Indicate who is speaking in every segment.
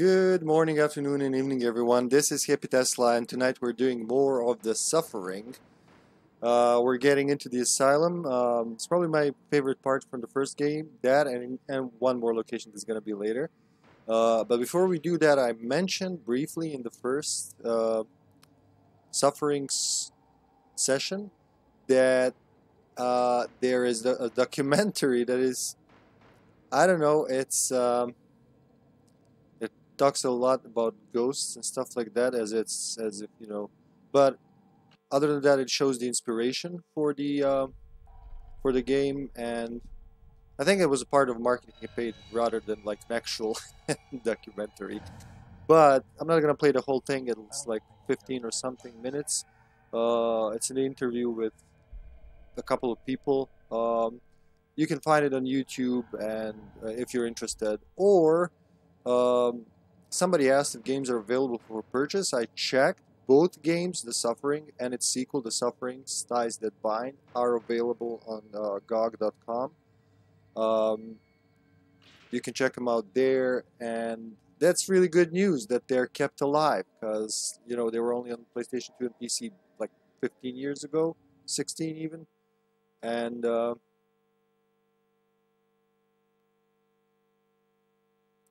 Speaker 1: Good morning, afternoon, and evening, everyone. This is Hippy Tesla, and tonight we're doing more of the suffering. Uh, we're getting into the asylum. Um, it's probably my favorite part from the first game. That and and one more location that's gonna be later. Uh, but before we do that, I mentioned briefly in the first uh, sufferings session that uh, there is a documentary that is, I don't know, it's. Um, talks a lot about ghosts and stuff like that as it's as if you know but other than that it shows the inspiration for the uh, for the game and I think it was a part of marketing campaign rather than like an actual documentary. But I'm not gonna play the whole thing it's like 15 or something minutes. Uh, it's an interview with a couple of people. Um, you can find it on YouTube and uh, if you're interested. Or um, Somebody asked if games are available for purchase. I checked. Both games, The Suffering and its sequel, The Suffering Ties That Bind, are available on uh, GOG.com. Um, you can check them out there, and that's really good news that they're kept alive because you know they were only on PlayStation 2 and PC like 15 years ago, 16 even, and. Uh,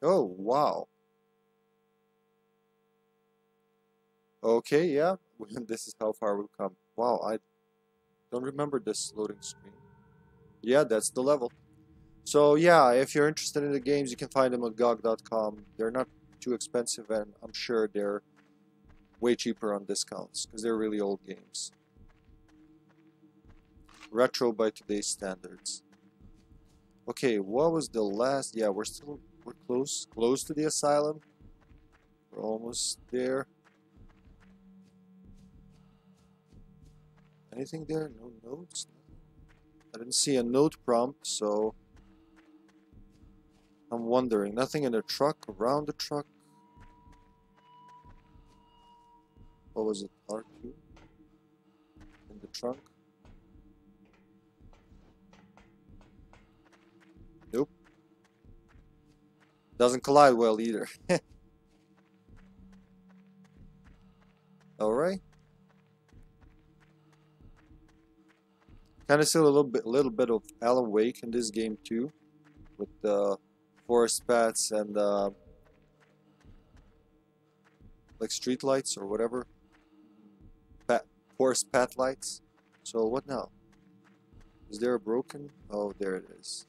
Speaker 1: oh wow! Okay, yeah, this is how far we've come. Wow, I don't remember this loading screen. Yeah, that's the level. So yeah, if you're interested in the games, you can find them on GOG.com. They're not too expensive, and I'm sure they're way cheaper on discounts because they're really old games. Retro by today's standards. Okay, what was the last? Yeah, we're still we're close close to the asylum. We're almost there. Anything there? No notes? I didn't see a note prompt, so I'm wondering. Nothing in the truck, around the truck. What was it? R2? In the trunk? Nope. Doesn't collide well either. Alright. Kind of still a little bit, little bit of Alan Wake in this game too, with the forest paths and uh, like street lights or whatever, forest path lights. So what now? Is there a broken? Oh, there it is.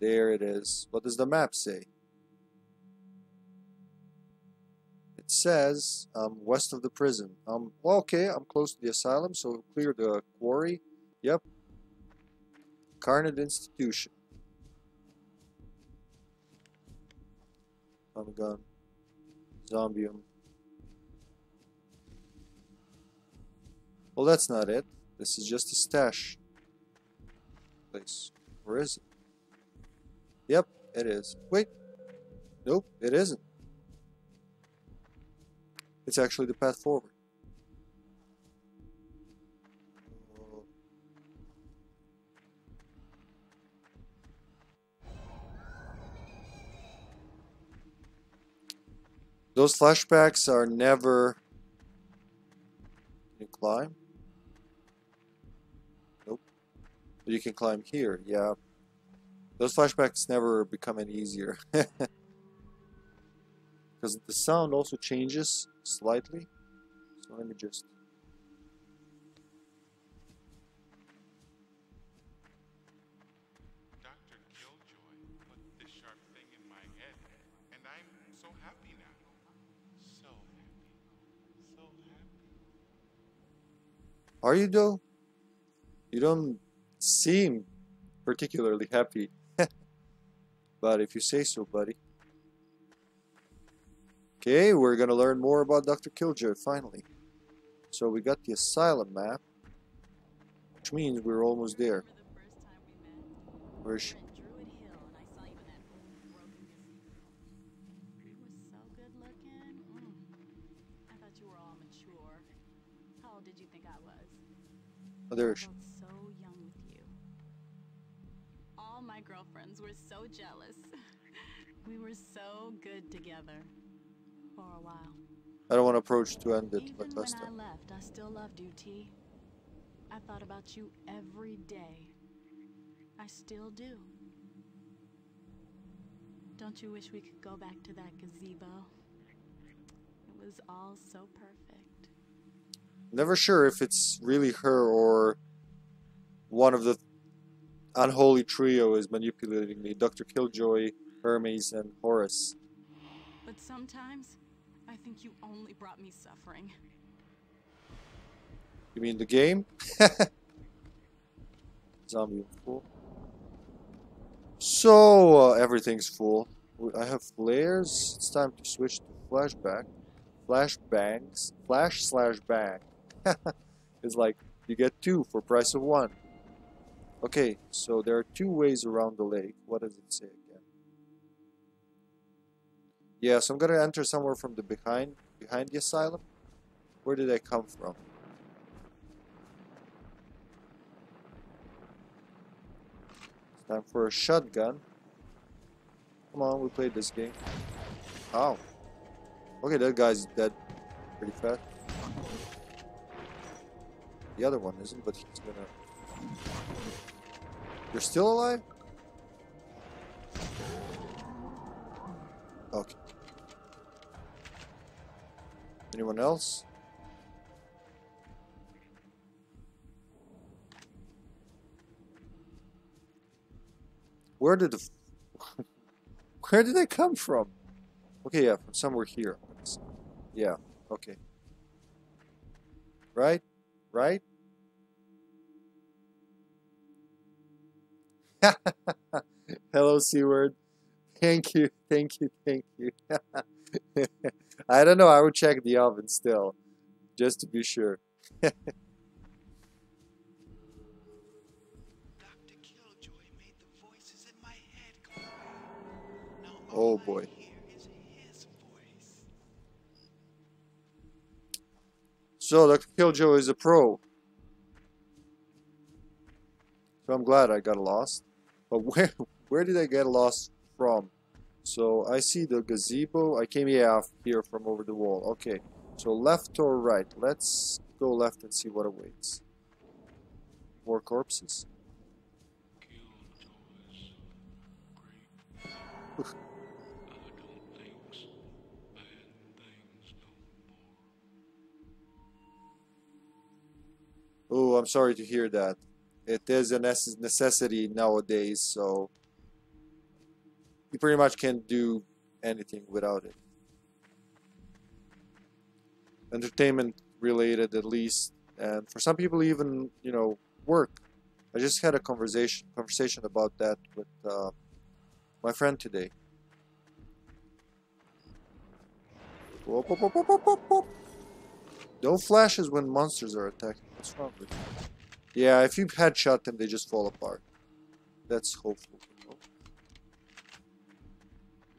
Speaker 1: There it is. What does the map say? It says um, west of the prison. Um, well, okay, I'm close to the asylum, so clear the quarry. Yep. Carnate Institution. On the gun. Zombium. Well, that's not it. This is just a stash place. Where is it? Yep, it is. Wait. Nope, it isn't. It's actually the path forward. Those flashbacks are never... Can you climb? Nope. You can climb here, yeah. Those flashbacks never become any easier. Because the sound also changes slightly. So let me just... Are you though? You don't seem particularly happy. but if you say so, buddy. Okay, we're gonna learn more about Dr. Killjoy finally. So we got the asylum map, which means we're almost there. Where is she? Oh, there she
Speaker 2: so young with you. All my girlfriends were so jealous. we were so good together. for a while.
Speaker 1: I don't want to approach to end it
Speaker 2: Even
Speaker 1: like
Speaker 2: when I
Speaker 1: time.
Speaker 2: left, I still loved you, T. I thought about you every day. I still do. Don't you wish we could go back to that gazebo? It was all so perfect.
Speaker 1: Never sure if it's really her or one of the unholy trio is manipulating me. Dr. Killjoy, Hermes, and Horace.
Speaker 2: But sometimes, I think you only brought me suffering.
Speaker 1: You mean the game? Zombie full. So, uh, everything's full. I have flares. It's time to switch to flashback. Flashbangs. Flash slash bang. it's like you get two for price of one. Okay, so there are two ways around the lake. What does it say again? Yeah, so I'm gonna enter somewhere from the behind behind the asylum. Where did I come from? It's time for a shotgun. Come on, we played this game. Ow. Okay, that guy's dead pretty fast. The other one isn't, but he's gonna... You're still alive? Okay. Anyone else? Where did the... Where did they come from? Okay, yeah, from somewhere here. Yeah, okay. Right? Right? Hello, Seaward. Thank you, thank you, thank you. I don't know, I would check the oven still, just to be sure.
Speaker 3: oh, oh Killjoy made the voices in my head go away. Now
Speaker 1: Oh,
Speaker 3: all I
Speaker 1: boy.
Speaker 3: hear is his voice.
Speaker 1: So, the Killjoy is a pro. So I'm glad I got lost. But where where did I get lost from? So I see the gazebo. I came here from over the wall. Okay. So left or right? Let's go left and see what awaits. More corpses. Oh, I'm sorry to hear that. It is a necessity nowadays, so you pretty much can't do anything without it. Entertainment related, at least, and for some people, even you know, work. I just had a conversation conversation about that with uh, my friend today. Whoop, whoop. No flashes when monsters are attacking. What's wrong with you? Yeah, if you headshot them, they just fall apart. That's hopeful.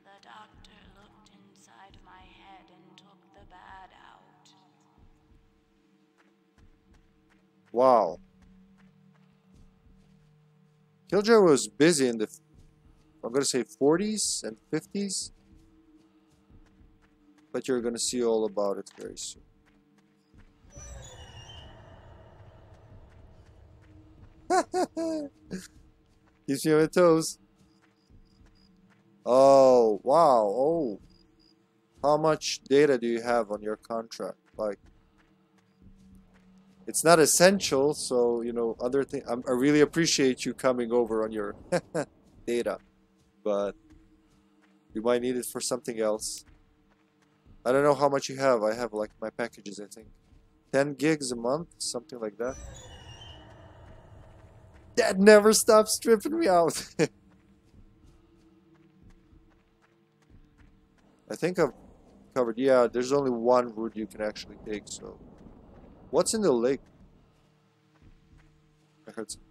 Speaker 2: The doctor looked inside my head and took the bad out.
Speaker 1: Wow. Killjoy was busy in the, I'm gonna say 40s and 50s. But you're gonna see all about it very soon. Keeps me on my toes. Oh, wow. Oh. How much data do you have on your contract? Like, it's not essential, so, you know, other thing. I'm, I really appreciate you coming over on your data, but you might need it for something else. I don't know how much you have. I have like my packages, I think. 10 gigs a month, something like that. That never stops tripping me out. I think I've covered. Yeah, there's only one route you can actually take, so. What's in the lake? I heard some.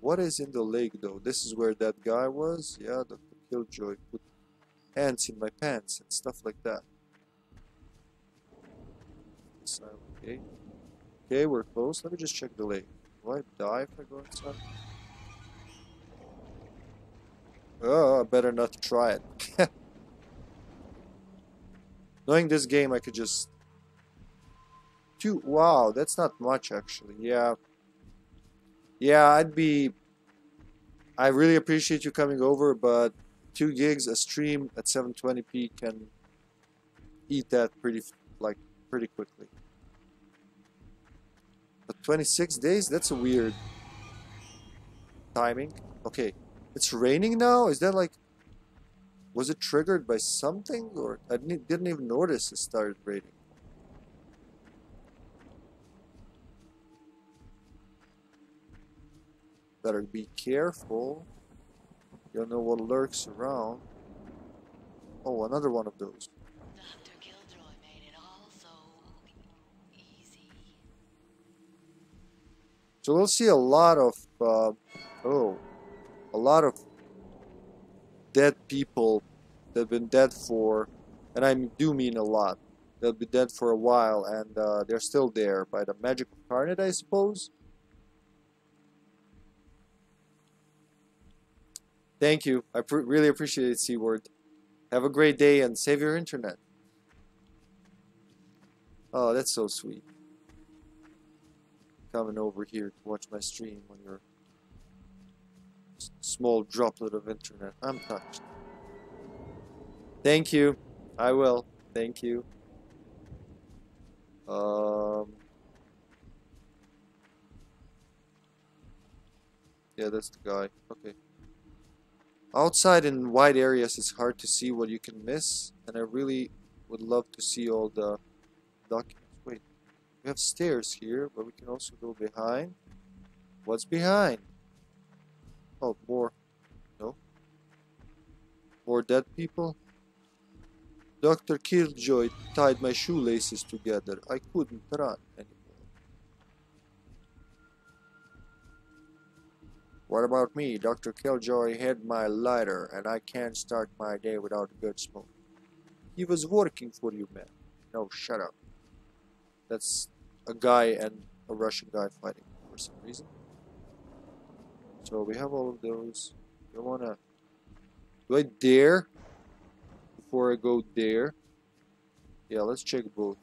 Speaker 1: What is in the lake, though? This is where that guy was? Yeah, Dr. Killjoy put ants in my pants and stuff like that. Okay. Okay, we're close. Let me just check the lake. Will I die if I go inside? Oh, I better not try it. Knowing this game, I could just... Two, wow, that's not much actually, yeah. Yeah, I'd be... I really appreciate you coming over, but 2 gigs a stream at 720p can eat that pretty, like, pretty quickly. But 26 days? That's a weird timing. Okay, it's raining now? Is that like... Was it triggered by something? Or I didn't didn't even notice it started raining. Better be careful. You don't know what lurks around. Oh, another one of those.
Speaker 4: So
Speaker 1: we'll see a lot of, uh, oh, a lot of dead people that have been dead for, and I do mean a lot. They'll be dead for a while, and uh, they're still there by the magic of Carnate, I suppose. Thank you. I really appreciate it, Seaward. Have a great day and save your internet. Oh, that's so sweet. Coming over here to watch my stream on you're small droplet of internet. I'm touched. Thank you. I will. Thank you. Um. Yeah, that's the guy. Okay. Outside in wide areas, it's hard to see what you can miss, and I really would love to see all the documents. We have stairs here, but we can also go behind. What's behind? Oh, more. No. More dead people? Dr. Killjoy tied my shoelaces together. I couldn't run anymore. What about me? Dr. Killjoy had my lighter, and I can't start my day without a good smoke. He was working for you, man. No, shut up. That's a guy and a Russian guy fighting for some reason. So we have all of those. I wanna... Do I dare? Before I go there? Yeah, let's check both.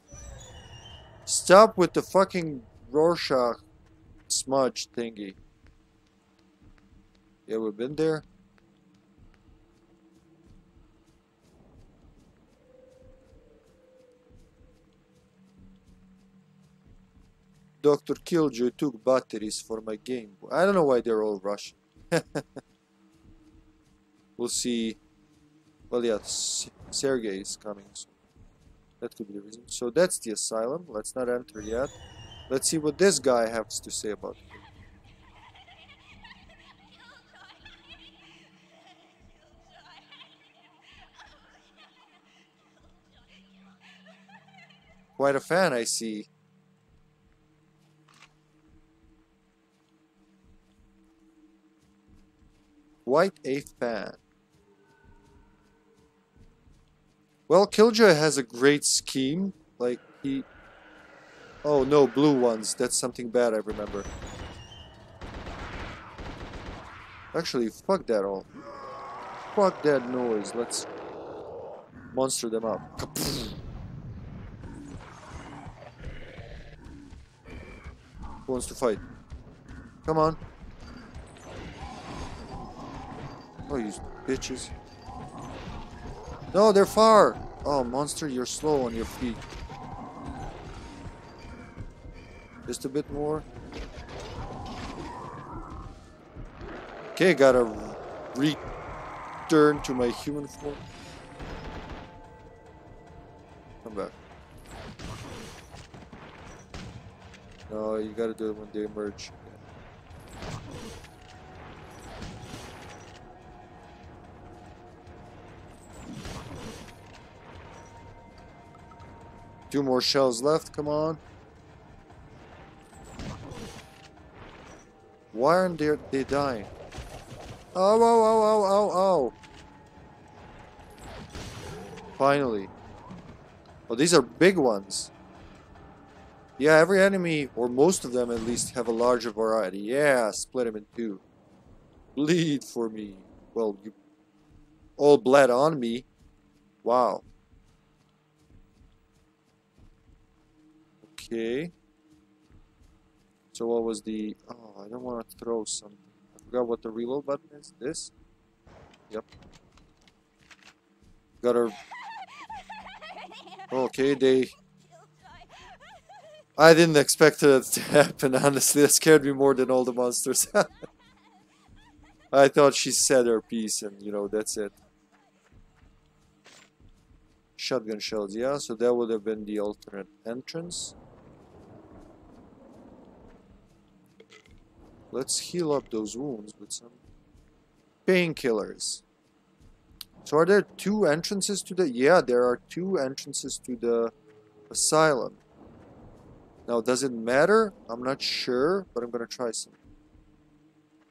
Speaker 1: Stop with the fucking Rorschach smudge thingy. Yeah, we've been there. Dr. Killjoy took batteries for my Game Boy. I don't know why they're all Russian. we'll see. Well, yeah, Sergei is coming. So that could be the reason. So that's the asylum. Let's not enter yet. Let's see what this guy has to say about it. Quite a fan, I see. Quite a fan. Well, Killjoy has a great scheme. Like, he... Oh, no, blue ones. That's something bad, I remember. Actually, fuck that all. Fuck that noise. Let's monster them up. Who wants to fight? Come on. Oh, you bitches. No, they're far. Oh, monster, you're slow on your feet. Just a bit more. Okay, gotta return to my human form. Come back. No, you gotta do it when they emerge. Two more shells left, come on. Why aren't they, they dying? Oh, oh, oh, oh, oh, oh. Finally. Oh, these are big ones. Yeah, every enemy, or most of them at least, have a larger variety. Yeah, split them in two. Bleed for me. Well, you all bled on me. Wow. Okay. So what was the... Oh, I don't want to throw something. I forgot what the reload button is. This? Yep. Got her... Okay, they... I didn't expect it to happen, honestly. That scared me more than all the monsters. I thought she said her piece and, you know, that's it. Shotgun shells, yeah, so that would have been the alternate entrance. Let's heal up those wounds with some painkillers. So are there two entrances to the... Yeah, there are two entrances to the asylum. Now, does it matter? I'm not sure, but I'm gonna try some.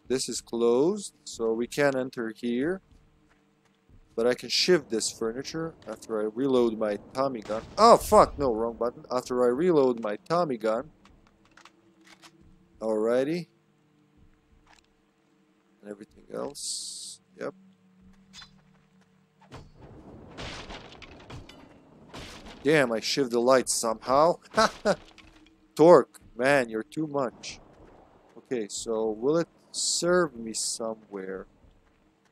Speaker 1: This is closed, so we can't enter here. But I can shift this furniture after I reload my Tommy gun. Oh, fuck, no, wrong button. After I reload my Tommy gun. Alrighty. And everything else. Yep. Damn, I shift the lights somehow. Torque, man, you're too much. Okay, so will it serve me somewhere?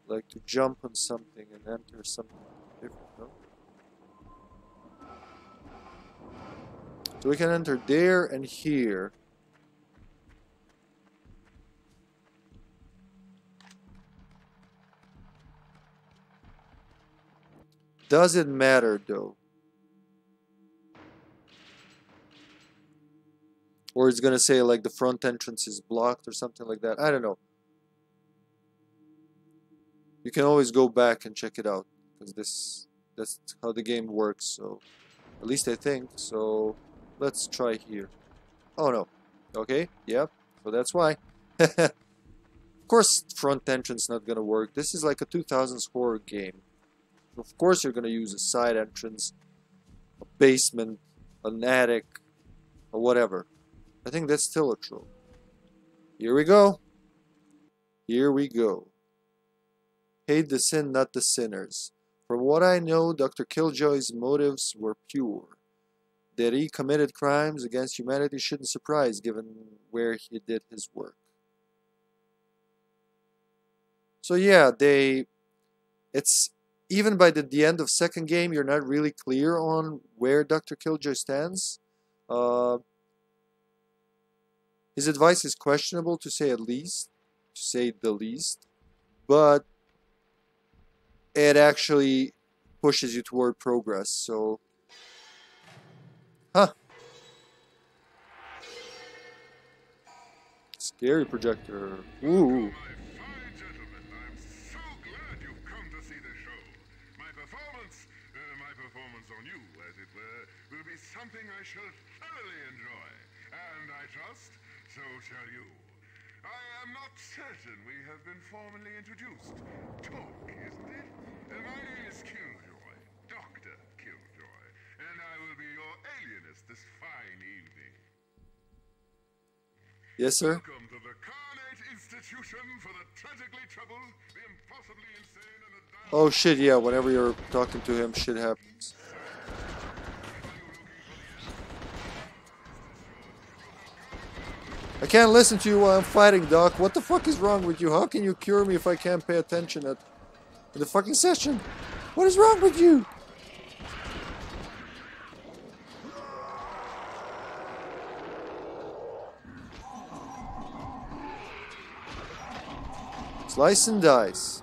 Speaker 1: Like to jump on something and enter something different, no? So we can enter there and here. Does it matter though? Or it's gonna say like the front entrance is blocked or something like that. I don't know. You can always go back and check it out because this that's how the game works. So at least I think. So let's try here. Oh no. Okay. Yep. So that's why. of course, front entrance not gonna work. This is like a 2000s horror game. Of course, you're gonna use a side entrance, a basement, an attic, or whatever. I think that's still a trope. Here we go. Here we go. Hate the sin, not the sinners. From what I know, Dr. Killjoy's motives were pure. That he committed crimes against humanity shouldn't surprise given where he did his work. So yeah, they it's even by the, the end of second game you're not really clear on where Dr. Killjoy stands. Uh, his advice is questionable to say at least, to say the least, but it actually pushes you toward progress. So, huh? Scary projector. Ooh.
Speaker 5: Fine gentlemen, I'm so glad you've come to see the show. My performance, uh, my performance on you, as it were, will be something I shall thoroughly enjoy. And I trust, so shall you. I am not certain we have been formally introduced. Torque, isn't it? My name is Killjoy, Dr. Killjoy, and I will be your alienist this fine evening.
Speaker 1: Yes, sir.
Speaker 5: Welcome to the Carnate Institution for the Tragically Troubled, the Impossibly Insane, and the
Speaker 1: Oh shit, yeah, whenever you're talking to him, shit happens. I can't listen to you while I'm fighting, Doc. What the fuck is wrong with you? How can you cure me if I can't pay attention at the fucking session? What is wrong with you? Slice and dice.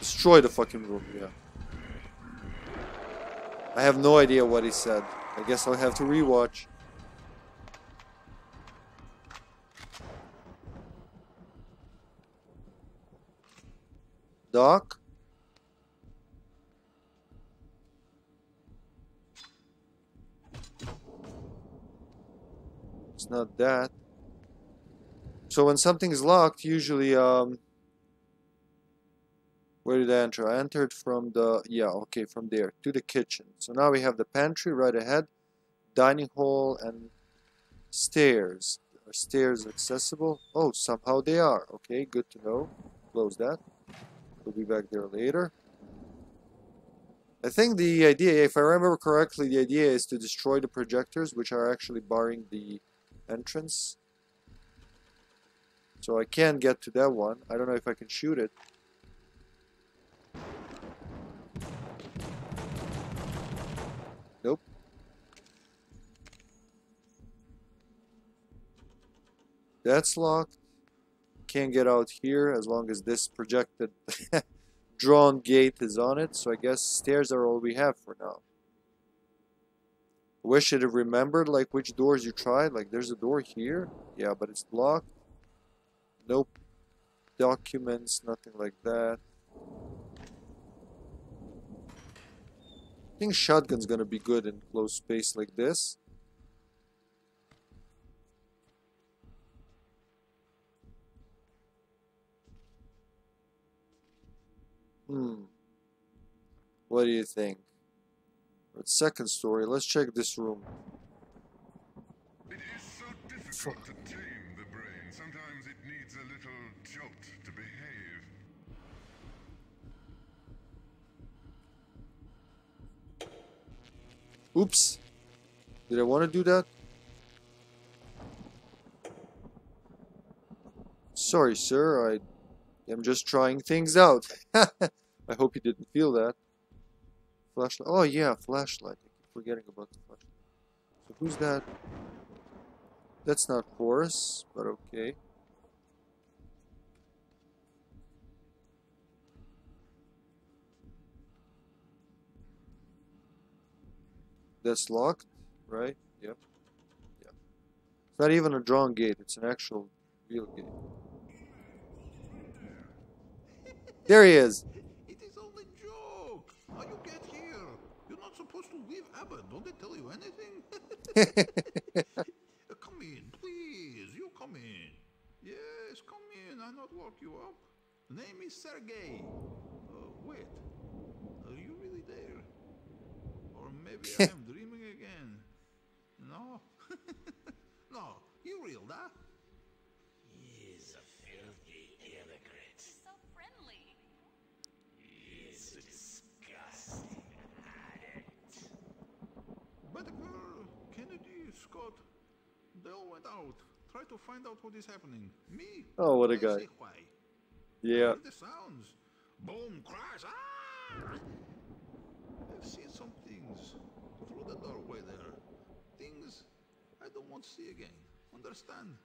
Speaker 1: Destroy the fucking room, yeah. I have no idea what he said. I guess I'll have to rewatch. Doc? It's not that. So when something is locked, usually, um... Where did I enter? I entered from the, yeah, okay, from there, to the kitchen. So now we have the pantry right ahead, dining hall, and stairs. Are stairs accessible? Oh, somehow they are. Okay, good to know. Close that. We'll be back there later. I think the idea, if I remember correctly, the idea is to destroy the projectors, which are actually barring the entrance. So I can't get to that one. I don't know if I can shoot it. That's locked. Can't get out here as long as this projected drawn gate is on it. So I guess stairs are all we have for now. Wish it have remembered like which doors you tried. Like there's a door here. Yeah, but it's blocked. Nope. Documents, nothing like that. I think shotgun's gonna be good in close space like this. Hmm. What do you think? Second story. Let's check this room.
Speaker 5: It is so difficult to tame the brain. Sometimes it needs a little jolt to behave.
Speaker 1: Oops. Did I want to do that? Sorry, sir. I am just trying things out. I hope you didn't feel that. Flashlight. Oh, yeah, flashlight. I keep forgetting about the flashlight. So who's that? That's not Horace, but okay. That's locked, right? Yep. Yep. It's not even a drawn gate, it's an actual real gate. There he is!
Speaker 6: It is only joke. How you get here? You're not supposed to leave Abbott. Don't they tell you anything? Uh, come in, please. You come in. Yes, come in. I not lock you up. Name is Sergei. Uh, wait. Are you really there? Or maybe I am dreaming again. No? no. You real, da?
Speaker 3: He's a filthy immigrant.
Speaker 4: So friendly.
Speaker 3: He's a disgusting addict.
Speaker 6: But the girl, Kennedy, Scott, they all went out. Try to find out what is happening. Me?
Speaker 1: Oh, what a guy. Yeah.
Speaker 6: The sounds. Boom, crash. Ah! I've seen some things through the doorway there. Things I don't want to see again. Understand?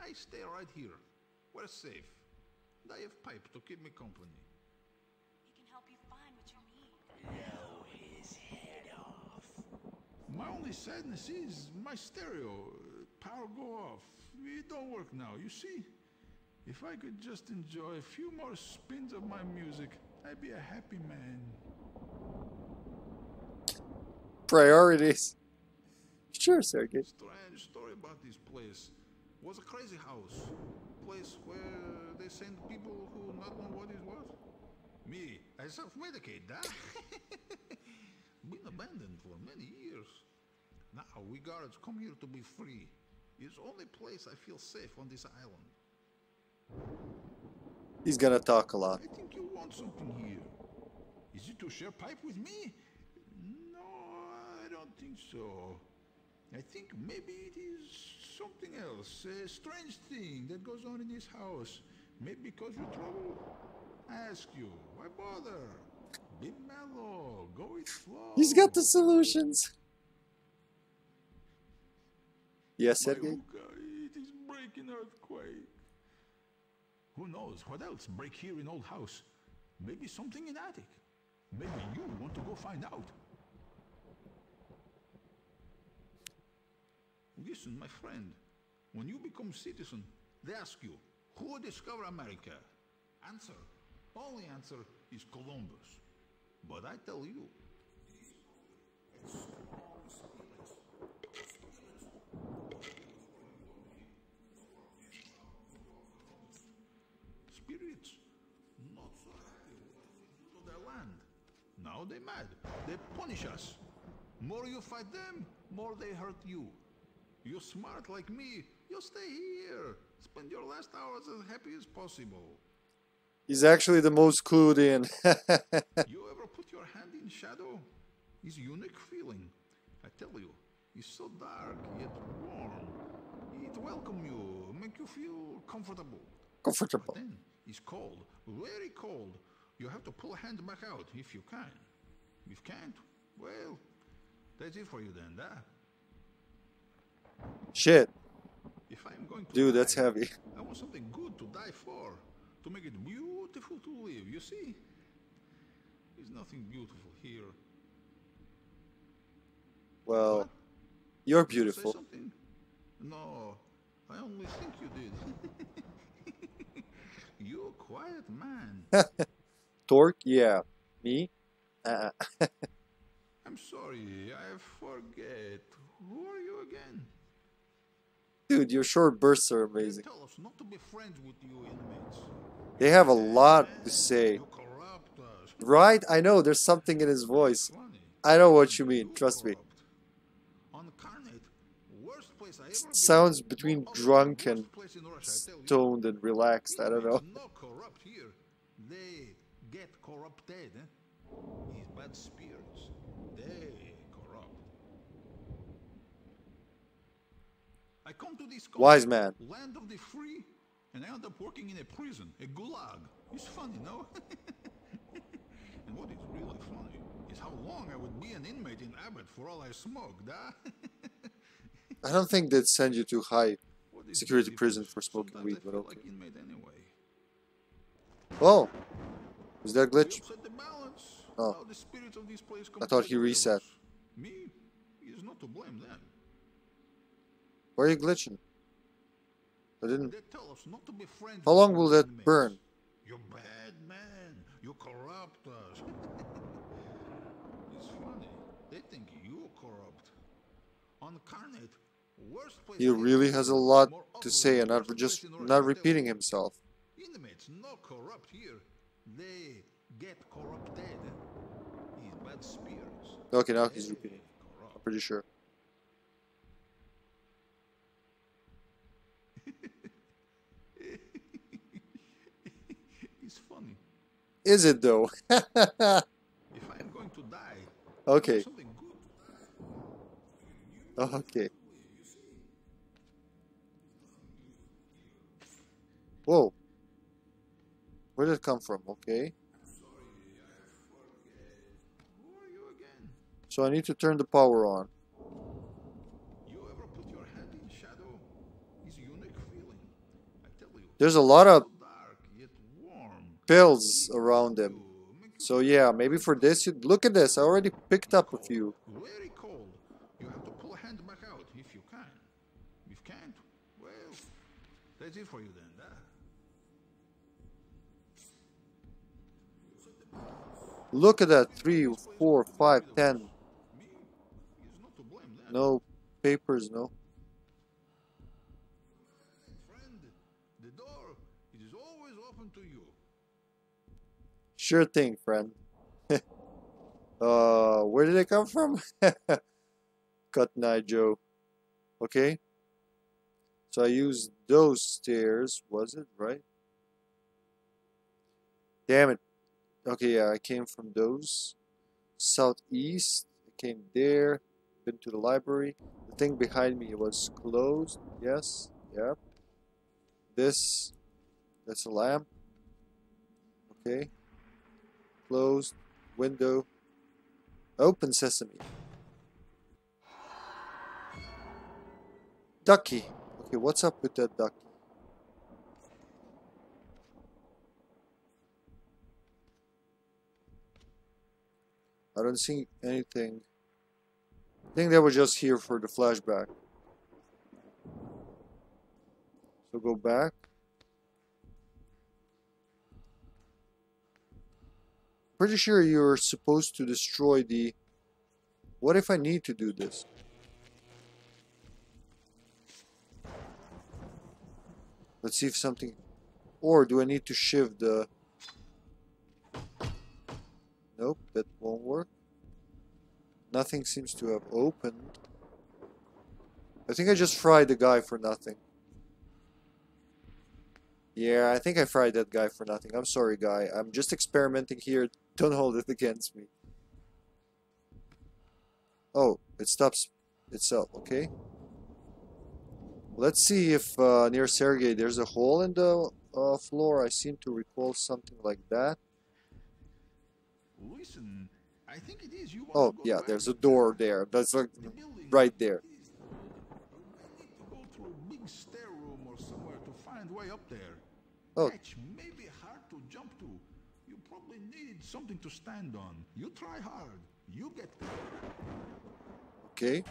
Speaker 6: I stay right here. We're safe. And I have pipe to keep me company.
Speaker 4: He can help you find what you need.
Speaker 3: Blow his head off.
Speaker 6: My only sadness is my stereo. Power go off. It don't work now, you see? If I could just enjoy a few more spins of my music, I'd be a happy man.
Speaker 1: Priorities. Sure, Sergei.
Speaker 6: Strange story about this place. It Was a crazy house. Place where they send people who not know what is what. Me, I self-medicate, that. Been abandoned for many years. Now we guards come here to be free. It's only place I feel safe on this island.
Speaker 1: He's gonna talk a lot.
Speaker 6: I think you want something here. Is it to share pipe with me? No, I don't think so. I think maybe it is something else, a strange thing that goes on in this house. Maybe because you trouble. I ask you, why bother? Be mellow, go with flow.
Speaker 1: He's got the solutions. Yes,
Speaker 6: Sergei? it is breaking earthquake. Who knows what else break here in old house? Maybe something in attic. Maybe you want to go find out. Listen, my friend. When you become citizen, they ask you, who discovered America? Answer. Only answer is Columbus. But I tell you, spirits not so happy to their land. Now they mad. They punish us. More you fight them, more they hurt you. You smart like me, you stay here. Spend your last hours as happy as possible.
Speaker 1: He's actually the most clued in.
Speaker 6: You ever put your hand in shadow? It's unique feeling. I tell you, it's so dark yet warm. It welcome you, make you feel comfortable.
Speaker 1: Comfortable.
Speaker 6: Then it's cold, very cold. You have to pull a hand back out if you can. If can't, well, that's it for you then, huh?
Speaker 1: Shit.
Speaker 6: If I'm going to
Speaker 1: Dude, that's heavy.
Speaker 6: I want something good to die for, to make it beautiful to live. You see, there's nothing beautiful here.
Speaker 1: Well,
Speaker 6: What?
Speaker 1: you're
Speaker 6: you
Speaker 1: beautiful.
Speaker 6: something? No, I only think you did. You're a quiet man.
Speaker 1: Torque? Yeah. Me? Uh,
Speaker 6: I'm sorry, I forget. Who are you again?
Speaker 1: dude, your short bursts are amazing.
Speaker 6: tell us not to be friends with you inmates.
Speaker 1: They have a lot to say.
Speaker 6: You corrupt us.
Speaker 1: Right? I know, there's something in his voice. I know what you mean, trust me.
Speaker 6: Corrupt. On Carnate, worst place I ever been.
Speaker 1: Sounds between drunk and
Speaker 6: place in Russia, I tell you.
Speaker 1: stoned and relaxed. I don't know.
Speaker 6: Inmates not corrupt here. They get corrupted. Bad spirits, they corrupt. I come to this
Speaker 1: Wise man.
Speaker 6: land of the free, and I end up working in a prison, a gulag. It's funny, no? and what is really funny is how long I would be an inmate in Abbott for all I smoked, huh?
Speaker 1: I don't think they'd send you to high. Security prison for smoking
Speaker 6: Sometimes
Speaker 1: weed, but okay.
Speaker 6: like inmate anyway.
Speaker 1: Oh, was there
Speaker 6: a
Speaker 1: glitch?
Speaker 6: Upset the balance.
Speaker 1: Oh.
Speaker 6: The spirits of this place
Speaker 1: I thought he reset.
Speaker 6: Me is not to blame them.
Speaker 1: Why are you glitching? I didn't.
Speaker 6: They tell us not to be friends.
Speaker 1: How long will that
Speaker 6: inmates.
Speaker 1: burn?
Speaker 6: You're bad man. You corrupt us. it's funny. They think you're corrupt. On worst place.
Speaker 1: He really has a lot to say and not just
Speaker 6: place in Russia, I
Speaker 1: not repeating himself.
Speaker 6: Inmates not corrupt here. They get corrupted. These bad spirits.
Speaker 1: Okay, now he's repeating. I'm pretty sure.
Speaker 6: It's funny.
Speaker 1: Is it though?
Speaker 6: If I'm going to die,
Speaker 1: okay. Okay. Whoa. Where did it come from? Okay. So I need to turn the power on. There's a lot of pills around
Speaker 6: them.
Speaker 1: So yeah, maybe for this, you, look at this. I already picked up a few.
Speaker 6: Very cold. You have to pull a hand back out if you can. If can't, well, that's it for you then.
Speaker 1: Look at that.
Speaker 6: 3, 4, 5, 10,
Speaker 1: no papers, no.
Speaker 6: Friend, the door it is always open to you.
Speaker 1: Sure thing, friend. uh, where did it come from? Cut Joe. Okay. So I used those stairs, was it, right? Damn it. Okay, yeah, I came from those. Southeast, I came there, been to the library. The thing behind me was closed, yes, yep. This, that's a lamp. Okay. Closed, window, open sesame. Ducky. Okay, what's up with that ducky? I don't see anything. I think they were just here for the flashback. So go back. Pretty sure you're supposed to destroy the... What if I need to do this? Let's see if something... Or do I need to shift the... Nope, that won't work. Nothing seems to have opened. I think I just fried the guy for nothing. Yeah, I think I fried that guy for nothing. I'm sorry, guy. I'm just experimenting here. Don't hold it against me. Oh, it stops itself. Okay. Let's see if uh, near Sergei there's a hole in the uh, floor. I seem to recall something like that.
Speaker 6: Listen, I think it is you want
Speaker 1: Oh,
Speaker 6: to
Speaker 1: yeah, there's a door there. That's like right there.
Speaker 6: I need to go through a big stair room or somewhere to find way up there.
Speaker 1: Oh.
Speaker 6: Hatch may be hard to jump to. You probably need something to stand on. You try hard. You get there.
Speaker 1: Okay.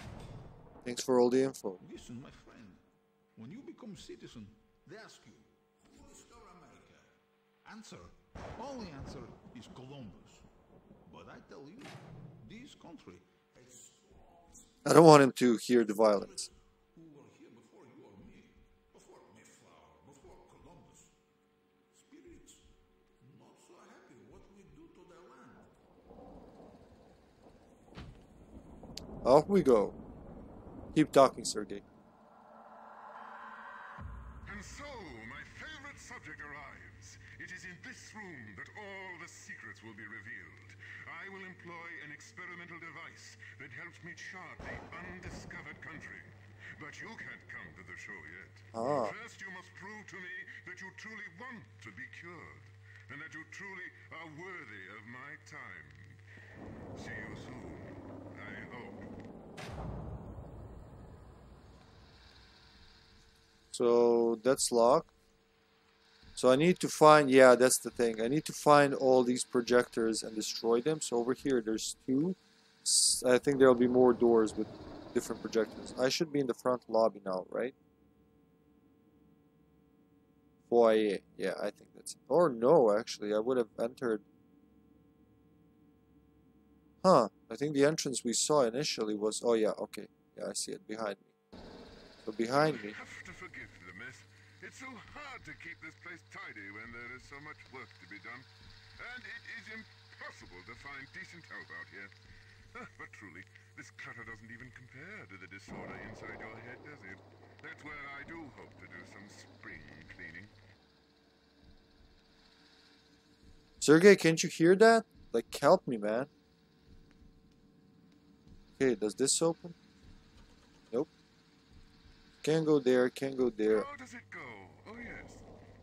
Speaker 1: Thanks for all the info.
Speaker 6: Listen, my friend. When you become citizen, they ask you, who discovered America? Answer. Only answer is Columbus. But I tell you, this country
Speaker 1: I don't want him to hear the violence.
Speaker 6: who were here before you or me, before Mayflower, before Columbus. Spirits not so happy what we do to their land.
Speaker 1: Off we go. Keep talking, Sergei.
Speaker 5: And so, my favorite subject arrives. It is in this room that all the secrets will be revealed. I will employ an experimental device that helps me chart the undiscovered country. But you can't come to the show yet.
Speaker 1: Ah.
Speaker 5: First, you must prove to me that you truly want to be cured, and that you truly are worthy of my time. See you soon. I hope.
Speaker 1: So that's locked. So I need to find, yeah, that's the thing. I need to find all these projectors and destroy them. So over here, there's two. I think there'll be more doors with different projectors. I should be in the front lobby now, right? Foyer. Yeah, I think that's it. Or no, actually, I would have entered. Huh. I think the entrance we saw initially was. Oh, yeah, okay. Yeah, I see it behind me. So behind me.
Speaker 5: I have to forgive the mess. It's so hard to keep this place tidy when there is so much work to be done. And it is impossible to find decent help out here. Ah, but truly, this clutter doesn't even compare to the disorder inside your head, does it? That's where I do hope to do some spring cleaning.
Speaker 1: Sergei, can't you hear that? Like, help me, man. Okay, does this open? Nope. Can't go there, can't go there.
Speaker 5: How does it go? Oh, yes.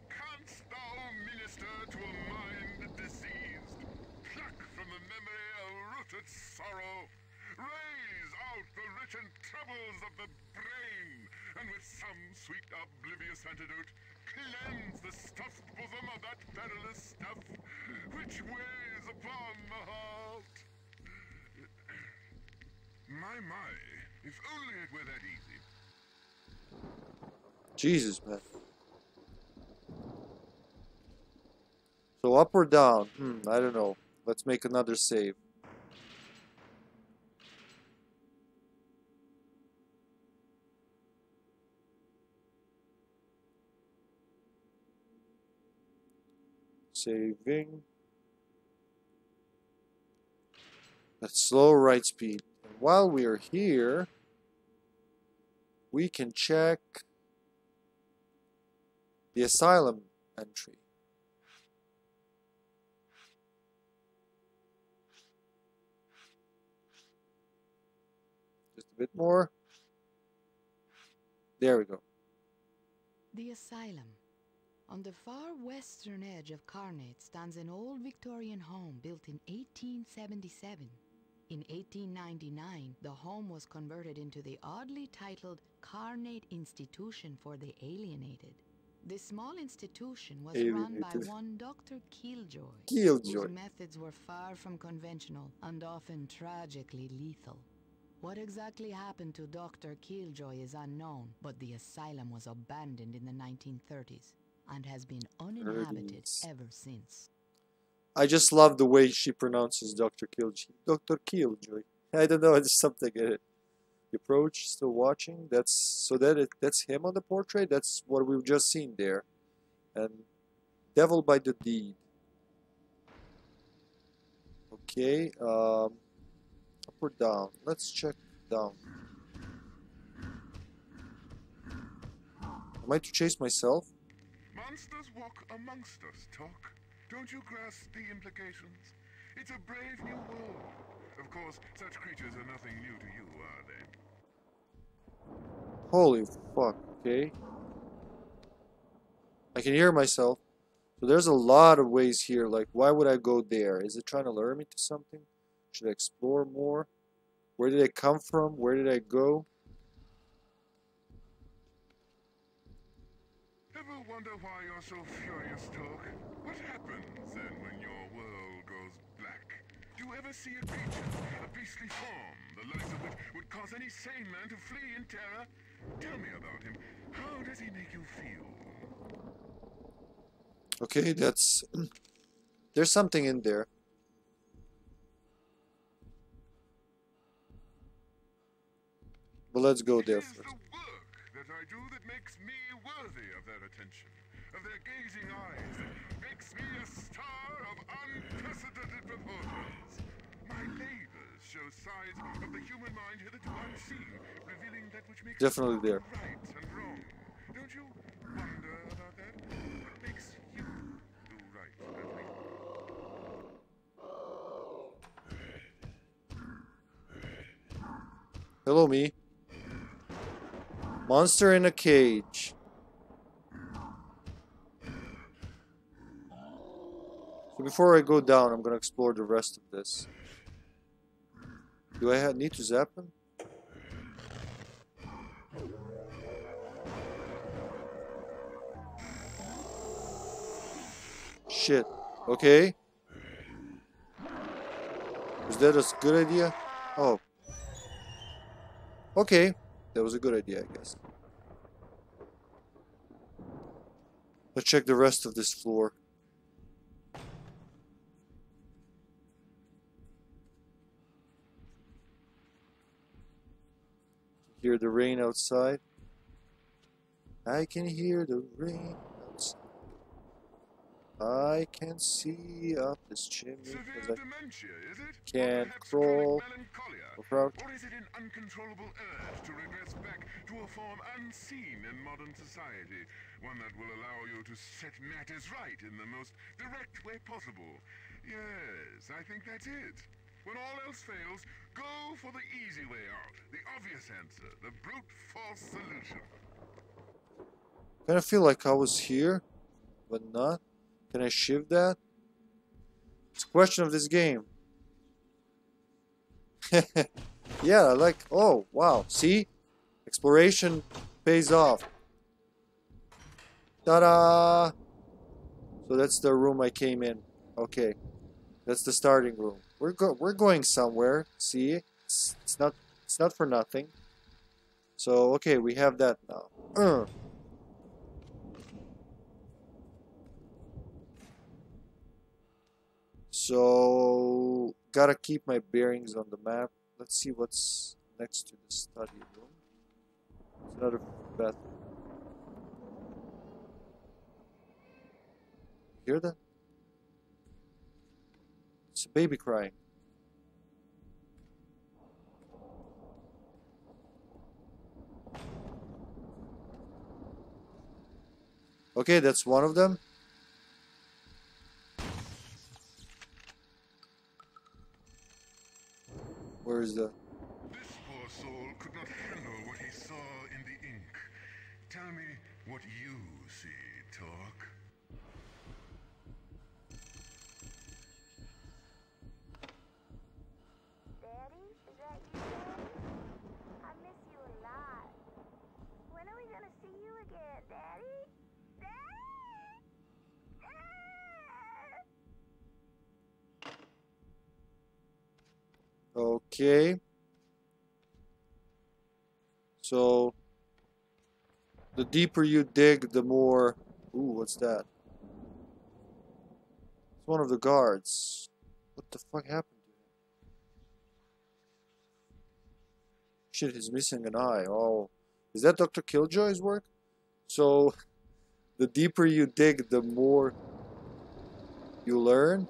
Speaker 5: Canst thou minister to a mind diseased? Pluck from the memory a rooted sorrow. Raise out the written troubles of the brain, and with some sweet oblivious antidote, cleanse the stuffed bosom of that perilous stuff which weighs upon the heart. My, my, if only it were that easy.
Speaker 1: Jesus, man. So up or down? Hmm, I don't know. Let's make another save. Saving. At slow write speed. And while we are here, we can check the asylum entry. Just a bit more. There we go.
Speaker 7: The asylum. On the far western edge of Carnate stands an old Victorian home built in 1877. In 1899, the home was converted into the oddly titled Carnate Institution for the Alienated. This small institution was run by one Dr. Killjoy,
Speaker 1: Killjoy.
Speaker 7: whose methods were far from conventional and often tragically lethal. What exactly happened to Dr. Killjoy is unknown, but the asylum was abandoned in the 1930s and has been uninhabited ever since.
Speaker 1: I just love the way she pronounces Dr. Killjoy. Dr. Killjoy. I don't know, there's something in it. The approach, still watching. That's so that it, that's him on the portrait. That's what we've just seen there. And Devil by the Deed. Okay, um, up or down? Let's check down. Am I to chase myself?
Speaker 5: Monsters walk amongst us, Torque. Don't you grasp the implications? It's a brave new world. Of course, such creatures are nothing new to you, are they?
Speaker 1: Holy fuck, okay. I can hear myself. So there's a lot of ways here, like why would I go there? Is it trying to lure me to something? Should I explore more? Where did I come from? Where did I go?
Speaker 5: Ever wonder why you're so furious, Torque? What happens then when your world goes black? Do you ever see a creature, a beastly form, the likes of which would cause any sane man to flee in terror? Tell me about him. How does he make you feel?
Speaker 1: Okay, that's... There's something in there. But let's go there first.
Speaker 5: The work that I do that makes me worthy of their attention, of their gazing eyes, that makes me a star of unprecedented proportions. My labors show sides of the human mind hitherto unseen, revealing that which makes
Speaker 1: Definitely there.
Speaker 5: right and wrong. Don't you wonder about that? What makes you do right and wrong?
Speaker 1: Hello, me. Monster in a cage. So before I go down, I'm gonna explore the rest of this. Do I need to zap him? Shit. Okay. Is that a good idea? Oh. Okay. That was a good idea, I guess. Let's check the rest of this floor. The rain outside. I can hear the rain outside. I can see up this chimney because
Speaker 5: dementia, is it?
Speaker 1: Can't crawl.
Speaker 5: chronic melancholia?
Speaker 1: I crouch.
Speaker 5: Or is it an uncontrollable urge to regress back to a form unseen in modern society? One that will allow you to set matters right in the most direct way possible. Yes, I think that's it. When all else fails, go for the easy way out. The obvious answer. The brute force solution.
Speaker 1: Kind of feel like I was here, but not. Can I shift that? It's a question of this game. yeah, I like. Oh, wow. See? Exploration pays off. Ta da! So that's the room I came in. Okay. That's the starting room. We're go we're going somewhere. See? It's, it's not it's not for nothing. So, okay, we have that now. Uh. So, gotta keep my bearings on the map. Let's see what's next to the study room. It's another bathroom. Hear that? It's a baby crying. Okay, that's one of them. Where is the...
Speaker 5: This poor soul could not handle what he saw in the ink. Tell me what you see, Torque.
Speaker 8: Daddy, is that you, Daddy? I miss you a lot. When are we gonna see you again, Daddy? Daddy! Dad!
Speaker 1: Okay. So, the deeper you dig, the more... Ooh, what's that? It's one of the guards. What the fuck happened to him? Shit, he's missing an eye. Oh, is that Dr. Killjoy's work? So, the deeper you dig, the more you learn.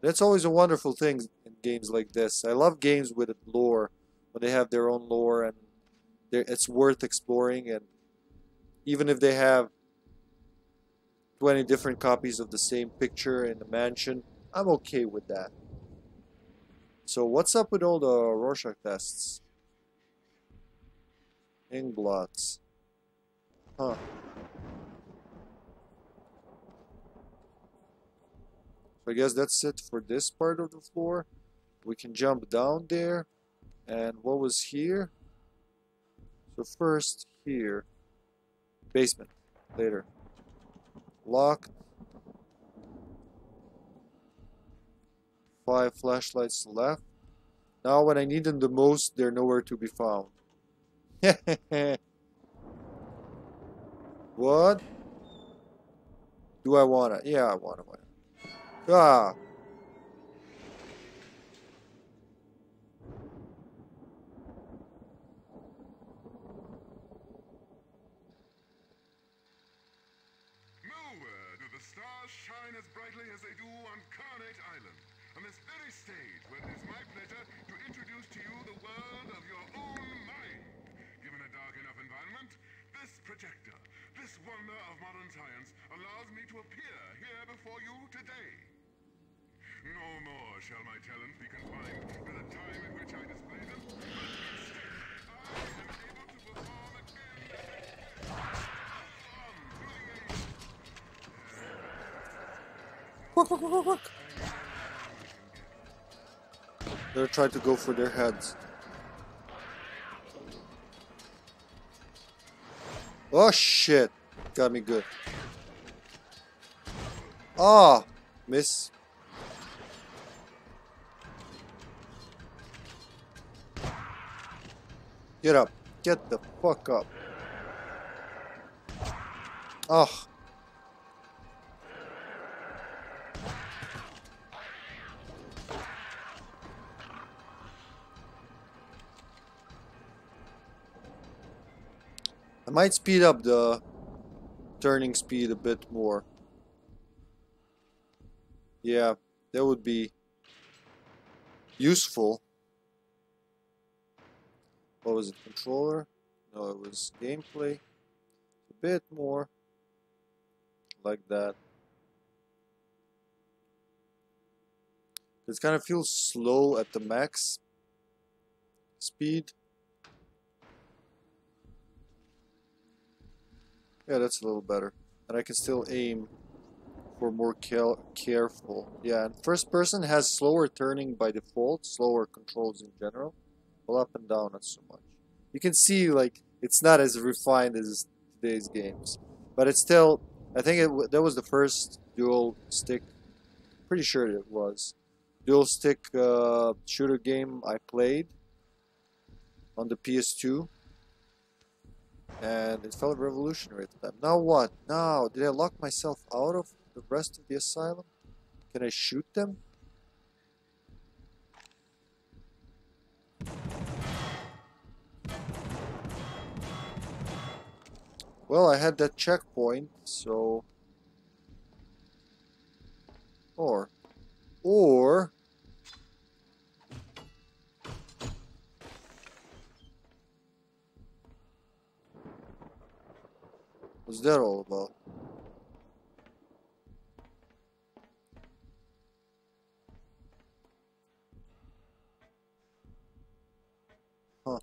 Speaker 1: That's always a wonderful thing in games like this. I love games with lore when they have their own lore and it's worth exploring. And even if they have 20 different copies of the same picture in the mansion. I'm okay with that. So what's up with all the Rorschach tests? Ink blots. Huh. So I guess that's it for this part of the floor. We can jump down there. And what was here? So first here. Basement. Later. Locked. Five flashlights left. Now when I need them the most, they're nowhere to be found. what? Do I wanna? Yeah, I wanna. Ah.
Speaker 5: Nowhere do the stars shine as brightly as they do on Carnate Island. On this very stage where it is my pleasure to introduce to you the world of your own mind. Given a dark enough environment, this projector, this wonder of modern science, allows me to appear here before you today. No more shall my talents be confined to the time in which I display them, but instead, I am able to perform again
Speaker 1: quack, quack, quack. They're trying to go for their heads. Oh shit! Got me good. Ah! Miss. Get up. Get the fuck up. Ah. I might speed up the turning speed a bit more. Yeah, that would be useful. What was it, controller? No, it was gameplay. A bit more like that. It kind of feels slow at the max speed. Yeah, that's a little better. And I can still aim for more care careful. Yeah, and first person has slower turning by default, slower controls in general. Well, up and down, not so much. You can see, like, it's not as refined as today's games. But it's still, I think it that was the first dual stick, pretty sure it was, dual stick uh, shooter game I played on the PS2 and it felt revolutionary to them. Now what? Now, did I lock myself out of the rest of the asylum? Can I shoot them? Well, I had that checkpoint, so... Or... Or... What's that all about? Huh.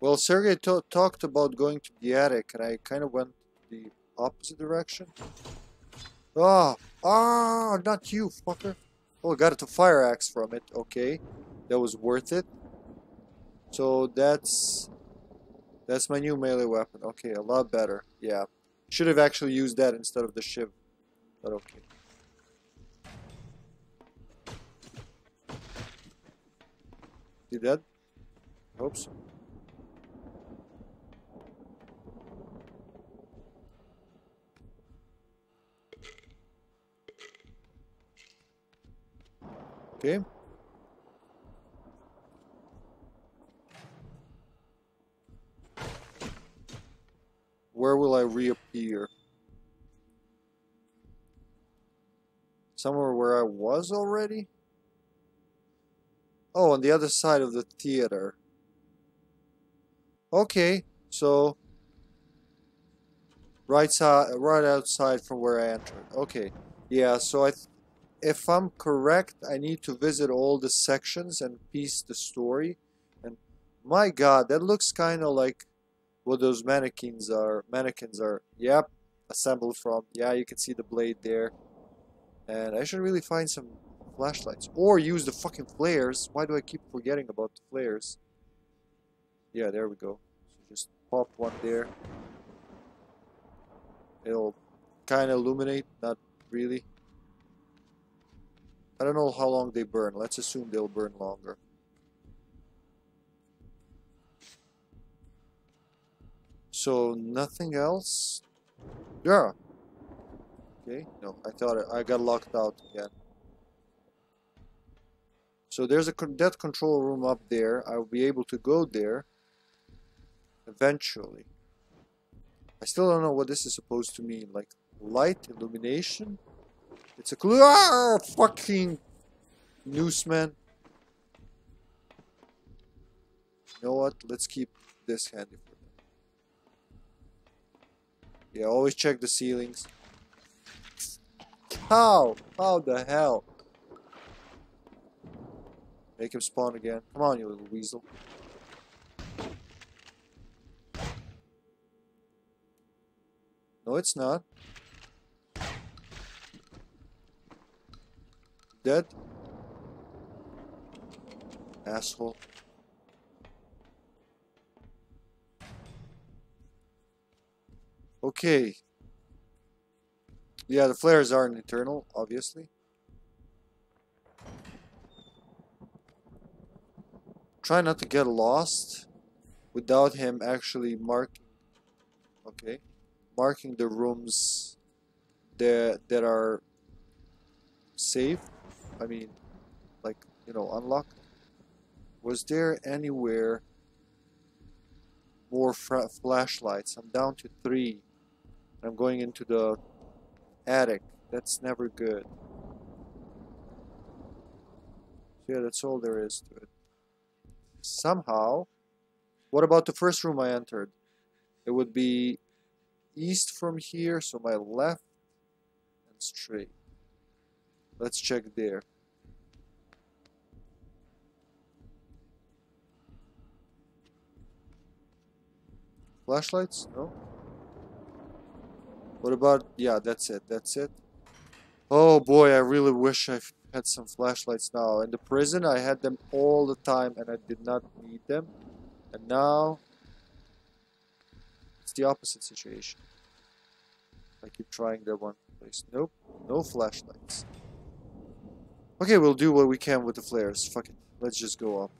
Speaker 1: Well, Sergei talked about going to the attic, and I kind of went the opposite direction. Ah! Ah! Not you, fucker! Oh, I got a fire axe from it. Okay that was worth it. So that's that's my new melee weapon. Okay, a lot better. Yeah. Should have actually used that instead of the shiv. But okay. You dead? Hope so. Okay. Where will I reappear? Somewhere where I was already? Oh, on the other side of the theater. Okay, so right side, right outside from where I entered. Okay, yeah. So I, if I'm correct, I need to visit all the sections and piece the story. And my God, that looks kind of like what those mannequins are. Mannequins are. Yep, assembled from. Yeah, you can see the blade there. And I should really find some flashlights or use the fucking flares. Why do I keep forgetting about the flares? Yeah, there we go. Just pop one there. It'll kind of illuminate, not really. I don't know how long they burn. Let's assume they'll burn longer. So nothing else? Yeah. Okay. No, I thought I, got locked out again. So there's a con control room up there. I'll be able to go there eventually. I still don't know what this is supposed to mean. Like light, illumination? It's a clue. Ah, fucking newsman. You know what? Let's keep this handy. Yeah, always check the ceilings. How? How the hell? Make him spawn again. Come on, you little weasel. No, it's not. Dead? Asshole. Okay. Yeah, the flares aren't eternal, obviously. Try not to get lost without him actually marking. Okay. Marking the rooms that, that are safe. I mean, like, you know, unlocked. Was there anywhere more flashlights? I'm down to three. I'm going into the attic. That's never good. Yeah, that's all there is to it. Somehow, what about the first room I entered? It would be east from here, so my left and straight. Let's check there. Flashlights? No? What about... Yeah, that's it. That's it. Oh boy, I really wish I had some flashlights now. In the prison, I had them all the time and I did not need them. And now... It's the opposite situation. I keep trying that one place. Nope. No flashlights. Okay, we'll do what we can with the flares. Fuck it. Let's just go up.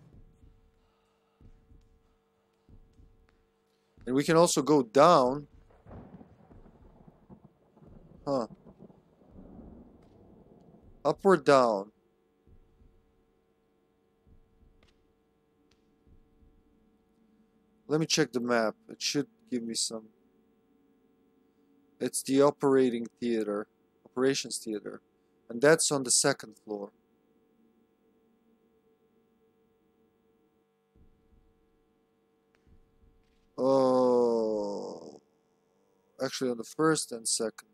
Speaker 1: And we can also go down. Huh. Up or down? Let me check the map. It should give me some. It's the operating theater. Operations theater. And that's on the second floor. Oh, actually on the first and second.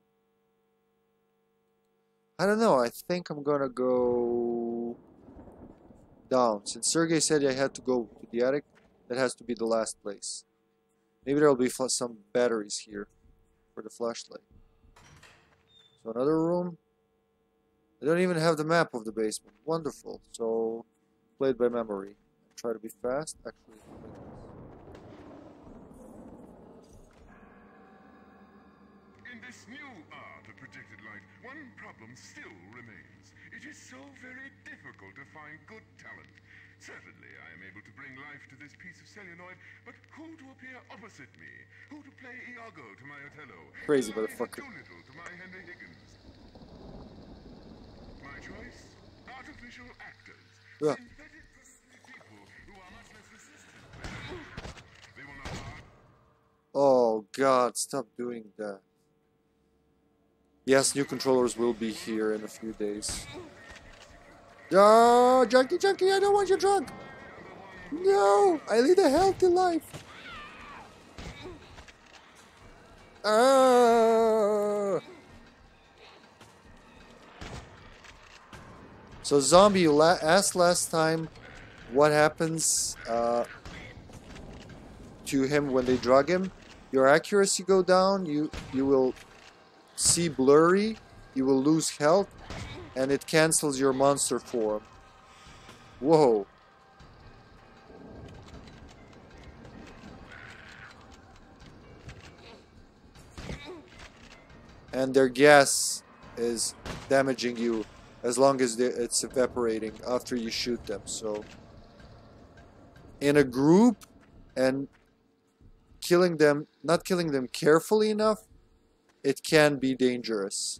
Speaker 1: I don't know. I think I'm gonna go down. Since Sergei said I had to go to the attic, that has to be the last place. Maybe there'll be some batteries here for the flashlight. So another room. I don't even have the map of the basement. Wonderful. So, played by memory. Try to be fast. Actually,
Speaker 5: In this new one problem still remains. It is so very difficult to find good talent. Certainly, I am able to bring life to this piece of celluloid, but who to appear opposite me? Who to play Iago to my Othello?
Speaker 1: Crazy motherfucker.
Speaker 5: Doolittle to my Henry Higgins? My choice? Artificial actors.
Speaker 1: Yeah.
Speaker 5: Synthetic people who are much less resistant. They will not harm
Speaker 1: Oh god, stop doing that. Yes, new controllers will be here in a few days. Oh, junkie, junkie, I don't want you drunk. No, I lead a healthy life. Ah! So zombie, you la- asked last time what happens uh, to him when they drug him. Your accuracy go down. You you will see blurry. You will lose health, and it cancels your monster form. Whoa. And their gas is damaging you as long as it's evaporating after you shoot them. So, in a group and killing them, not killing them carefully enough, it can be dangerous.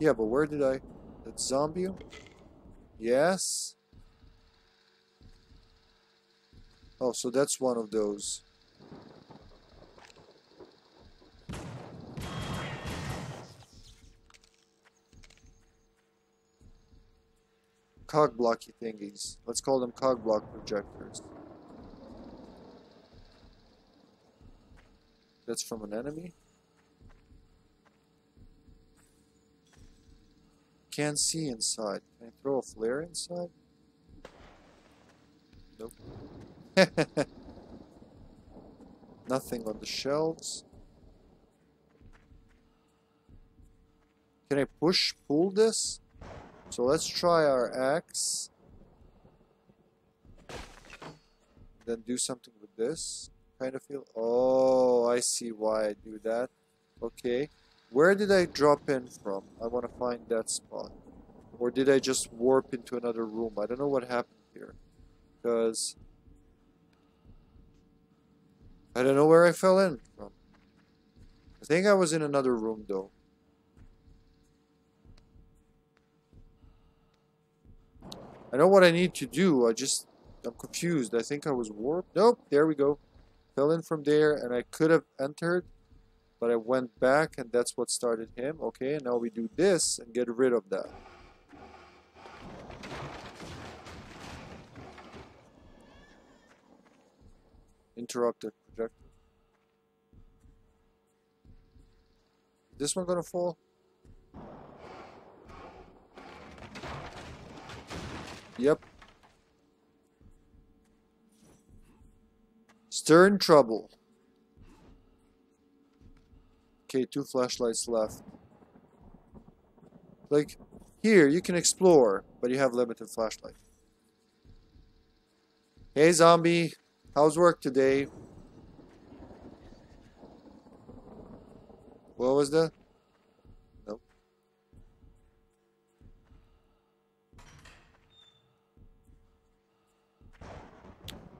Speaker 1: Yeah, but where did I? That zombie? Yes. Oh, so that's one of those. Cog blocky thingies. Let's call them cog block projectors. That's from an enemy. Can't see inside. Can I throw a flare inside? Nope. Nothing on the shelves. Can I push, pull this? So let's try our axe. Then do something with this. Kind of feel. Oh, I see why I do that. Okay. Where did I drop in from? I want to find that spot. Or did I just warp into another room? I don't know what happened here. Because. I don't know where I fell in from. I think I was in another room though. I know what I need to do. I just I'm confused. I think I was warped. Nope, there we go. Fell in from there and I could have entered, but I went back and that's what started him. Okay, now we do this and get rid of that. Interrupted projector. This one gonna fall? Yep. Stir in trouble. Okay, two flashlights left. Like, here, you can explore, but you have limited flashlight. Hey, zombie. How's work today? What was that?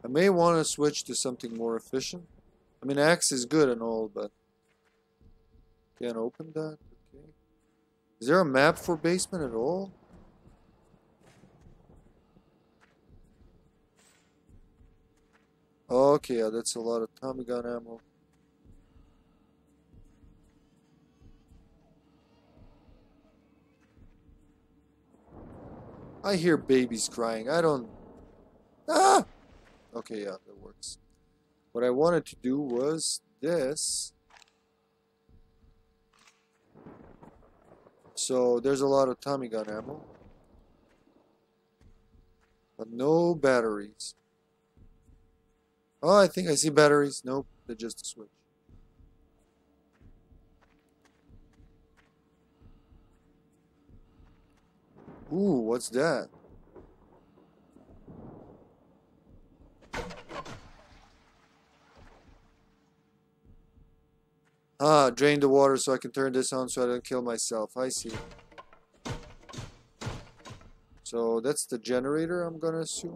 Speaker 1: I may want to switch to something more efficient. I mean, axe is good and all, but can't open that. Okay. Is there a map for basement at all? Okay, yeah, that's a lot of Tommy gun ammo. I hear babies crying. I don't. Ah! Okay, yeah, that works. What I wanted to do was this. So there's a lot of Tommy gun ammo. But no batteries. Oh, I think I see batteries. Nope, they're just a switch. Ooh, what's that? Ah, drain the water so I can turn this on so I don't kill myself. I see. So that's the generator, I'm gonna assume.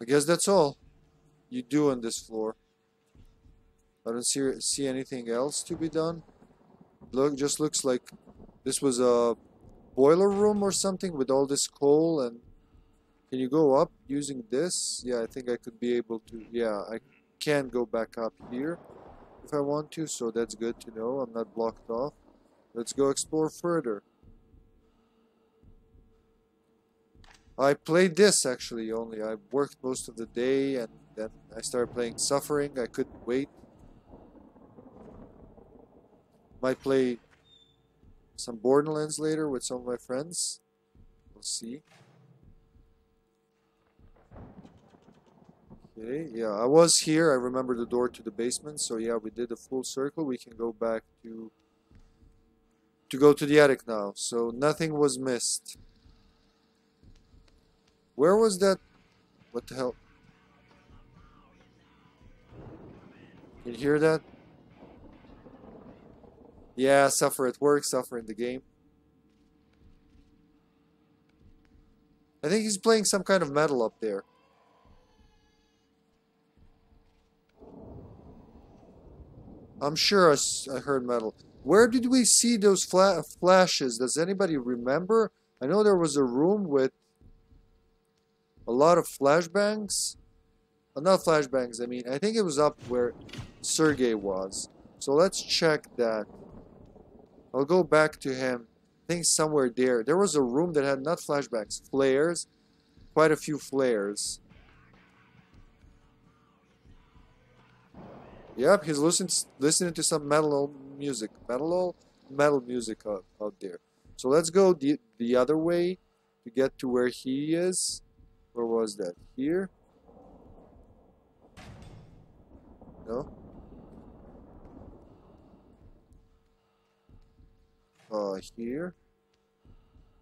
Speaker 1: I guess that's all you do on this floor. I don't see see anything else to be done. Look, just looks like this was a boiler room or something with all this coal and can you go up using this? Yeah, I think I could be able to. Yeah, I can go back up here. if I want to, so that's good to know. I'm not blocked off. Let's go explore further. I played this actually only. I worked most of the day and then I started playing Suffering. I couldn't wait. Might play some Borderlands later with some of my friends. We'll see. Okay, yeah, I was here. I remember the door to the basement. So yeah, we did a full circle. We can go back to to go to the attic now. So nothing was missed. Where was that? What the hell? Can you hear that? Yeah, suffer at work, suffer in the game. I think he's playing some kind of metal up there. I'm sure I, heard metal. Where did we see those fla flashes? Does anybody remember? I know there was a room with a lot of flashbangs. Uh, not flashbangs, I mean, I think it was up where Sergei was. So let's check that. I'll go back to him. I think somewhere there. There was a room that had not flashbacks, flares. Quite a few flares. Yep, he's listening listening to some metal music, metal metal music out, out there. So let's go the the other way to get to where he is. Where was that? Here? No. Uh, here.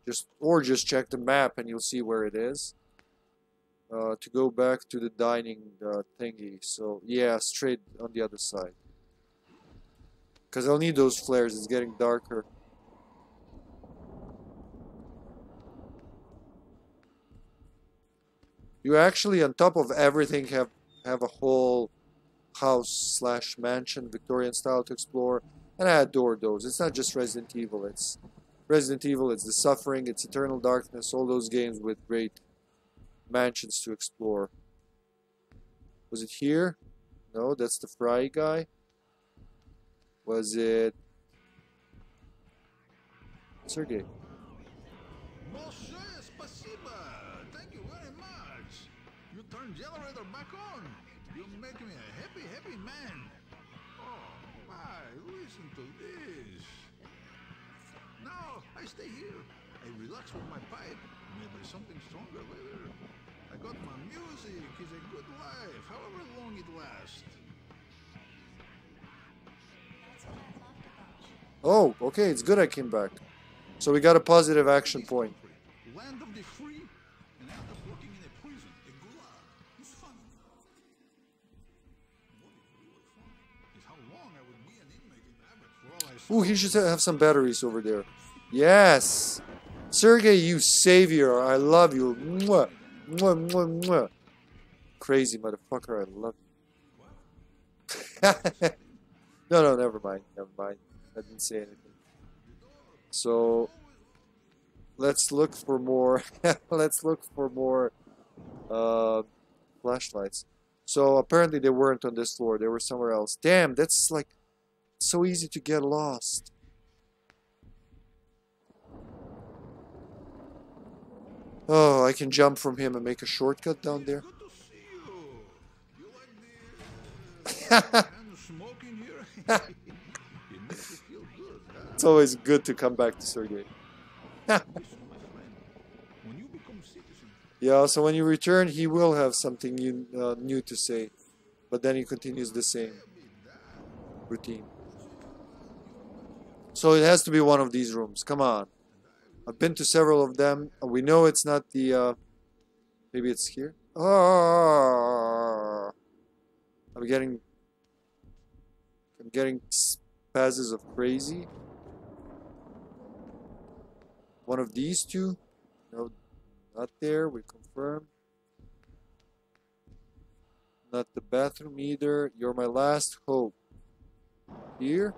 Speaker 1: Just or just check the map and you'll see where it is. Uh, to go back to the dining uh, thingy. So yeah, straight on the other side. Cause I'll need those flares. It's getting darker. You actually, on top of everything, have have a whole house slash mansion, Victorian style to explore, and I adore those. It's not just Resident Evil. It's Resident Evil. It's the Suffering. It's Eternal Darkness. All those games with great mansions to explore. Was it here? No, that's the Fry guy. Was it
Speaker 6: Sergei? Stay here. I relax with my pipe. Maybe something stronger later. I got my music. It's a good life, however long it lasts.
Speaker 1: Oh, okay, it's good I came back. So we got a positive action point.
Speaker 6: Land of the free, and end up working in a prison, a gulag. It's fun. What is really fun is how long I would be an inmate in Abbott for all I saw.
Speaker 1: Ooh, he should have some batteries over there. Yes! Sergei, you savior. I love you. Mwah. Mwah, mwah, mwah. Crazy motherfucker. I love you. no, no, never mind. Never mind. I didn't say anything. So, let's look for more. let's look for more uh, flashlights. So, apparently, they weren't on this floor. They were somewhere else. Damn, that's like so easy to get lost. Oh, I can jump from him and make a shortcut down there. It's always good to come back to
Speaker 6: Sergei.
Speaker 1: Yeah, so when you return, he will have something new, uh, new to say, but then he continues the same routine. So it has to be one of these rooms. Come on. I've been to several of them. We know it's not the. Uh, maybe it's here. Ah, I'm getting. I'm getting spazzes of crazy. One of these two. No, not there. We confirm. Not the bathroom either. You're my last hope. Here?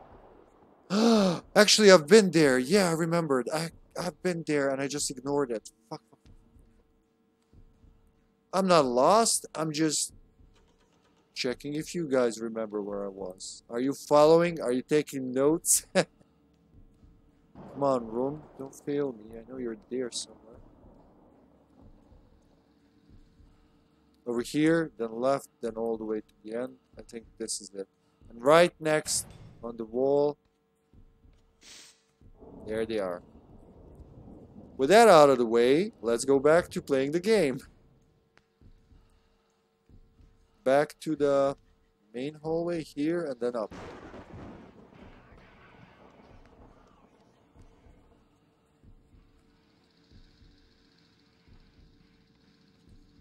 Speaker 1: Actually, I've been there. Yeah, I remembered. I, I've been there and I just ignored it. Fuck. I'm not lost. I'm just Checking if you guys remember where I was. Are you following? Are you taking notes? Come on, room. Don't fail me. I know you're there somewhere. Over here, then left, then all the way to the end. I think this is it. And right next on the wall, there they are. With that out of the way, let's go back to playing the game. Back to the main hallway here and then up.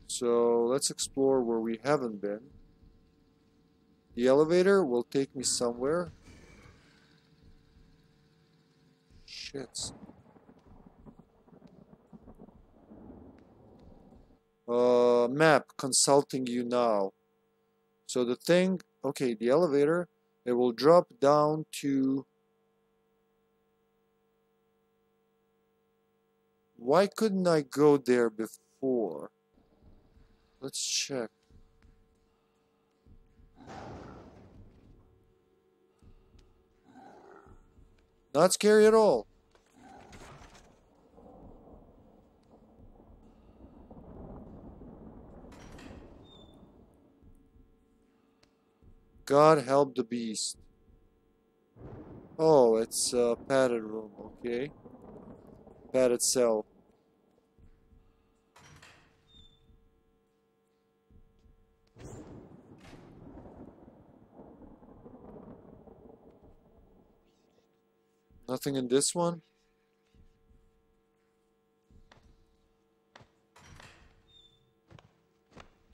Speaker 1: So let's explore where we haven't been. The elevator will take me somewhere. Shit. Uh, map consulting you now. So the thing, okay, the elevator, it will drop down to. Why couldn't I go there before? Let's check. Not scary at all. God help the beast. Oh, it's a padded room, okay. Padded cell. Nothing in this one?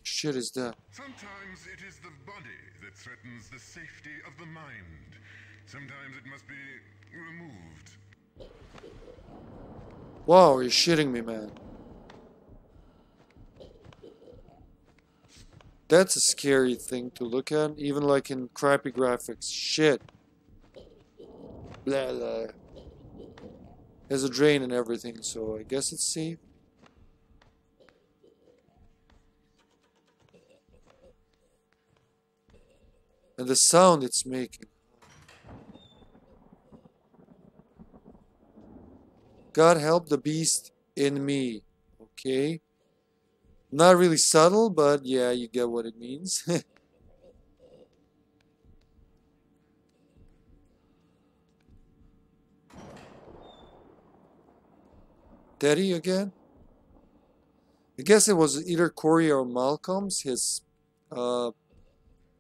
Speaker 1: Shit is that?
Speaker 5: Sometimes it is the body that threatens the safety of the mind. Sometimes it must be removed.
Speaker 1: Wow, you're shitting me, man. That's a scary thing to look at, even like in crappy graphics. Shit. Blah, blah. There's a drain and everything, so I guess it's safe. And the sound it's making. God help the beast in me. Okay. Not really subtle, but yeah, you get what it means. Teddy again? I guess it was either Corey or Malcolm's, his uh,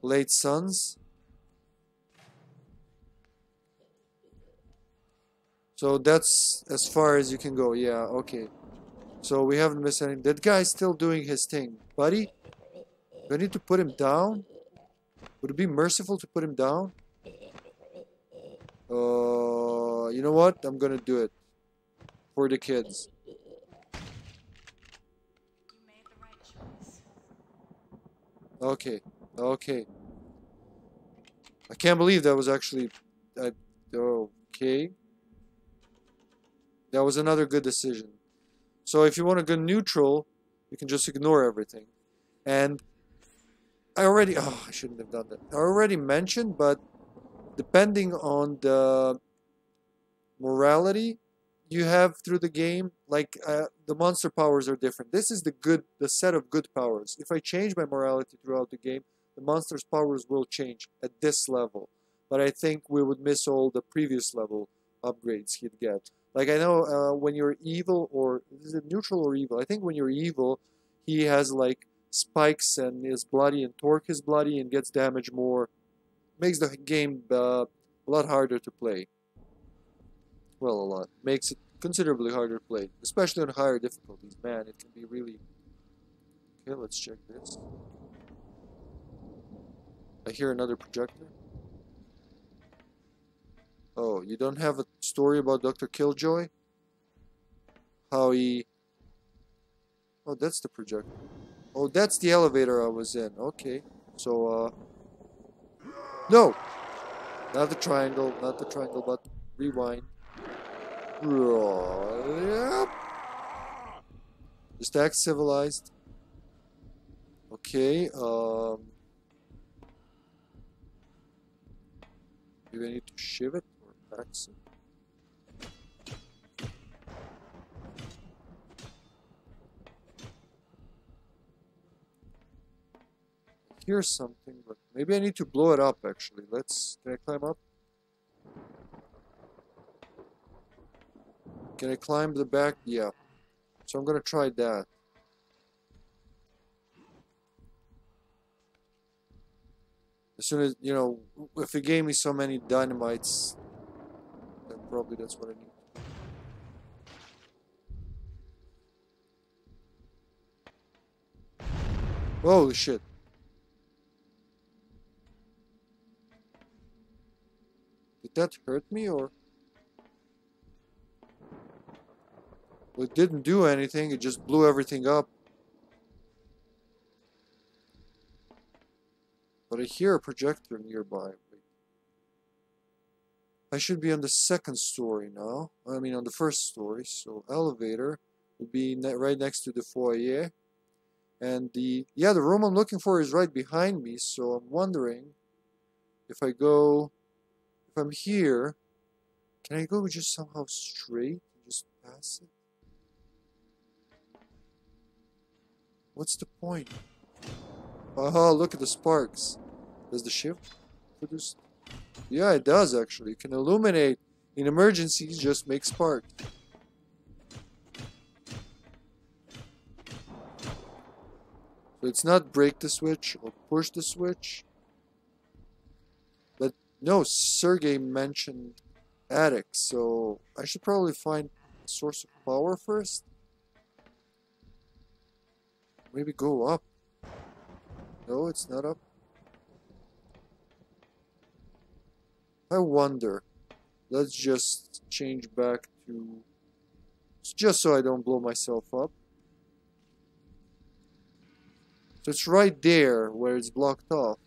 Speaker 1: late sons. So that's as far as you can go. Yeah, okay. So we haven't missed anything. That guy's still doing his thing. Buddy? Do I need to put him down? Would it be merciful to put him down? Uh, you know what? I'm gonna do it. For the kids. Okay. Okay. I can't believe that was actually... I, okay. That was another good decision. So if you want to go neutral, you can just ignore everything. And I already... Oh, I shouldn't have done that. I already mentioned, but depending on the morality you have through the game, like uh, the monster powers are different. This is the good, the set of good powers. If I change my morality throughout the game, the monster's powers will change at this level. But I think we would miss all the previous level upgrades he'd get. Like I know uh, when you're evil, or is it neutral or evil? I think when you're evil, he has like spikes and is bloody, and Torque is bloody and gets damage more. Makes the game uh, a lot harder to play. Well, a lot. Makes it considerably harder to play, especially on higher difficulties. Man, it can be really. Okay, let's check this. I hear another projector. Oh, you don't have a story about Dr. Killjoy? How he... Oh, that's the projector. Oh, that's the elevator I was in. Okay. So, uh... No! Not the triangle, not the triangle, but rewind. Yep. Just act civilized. Okay, um... Maybe I need to shiv it or axe it. hear something, but maybe I need to blow it up actually. Let's, can I climb up? Can I climb the back? Yeah. So I'm gonna try that. As soon as, you know, if it gave me so many dynamites, then probably that's what I need. Holy shit. Did that hurt me or? Well, it didn't do anything, it just blew everything up. But I hear a projector nearby. I should be on the second story now. I mean on the first story. So elevator would be ne right next to the foyer. And the, yeah, the room I'm looking for is right behind me. So I'm wondering if I go, if I'm here, can I go just somehow straight and just pass it? What's the point? Oh, look at the sparks. Does the ship produce? Yeah, it does actually. It can illuminate in emergencies, just make sparks. So it's not break the switch or push the switch. But no, Sergei mentioned attic, so I should probably find a source of power first. Maybe go up. No, it's not up. I wonder. Let's just change back to... Just so I don't blow myself up. So it's right there where it's blocked off.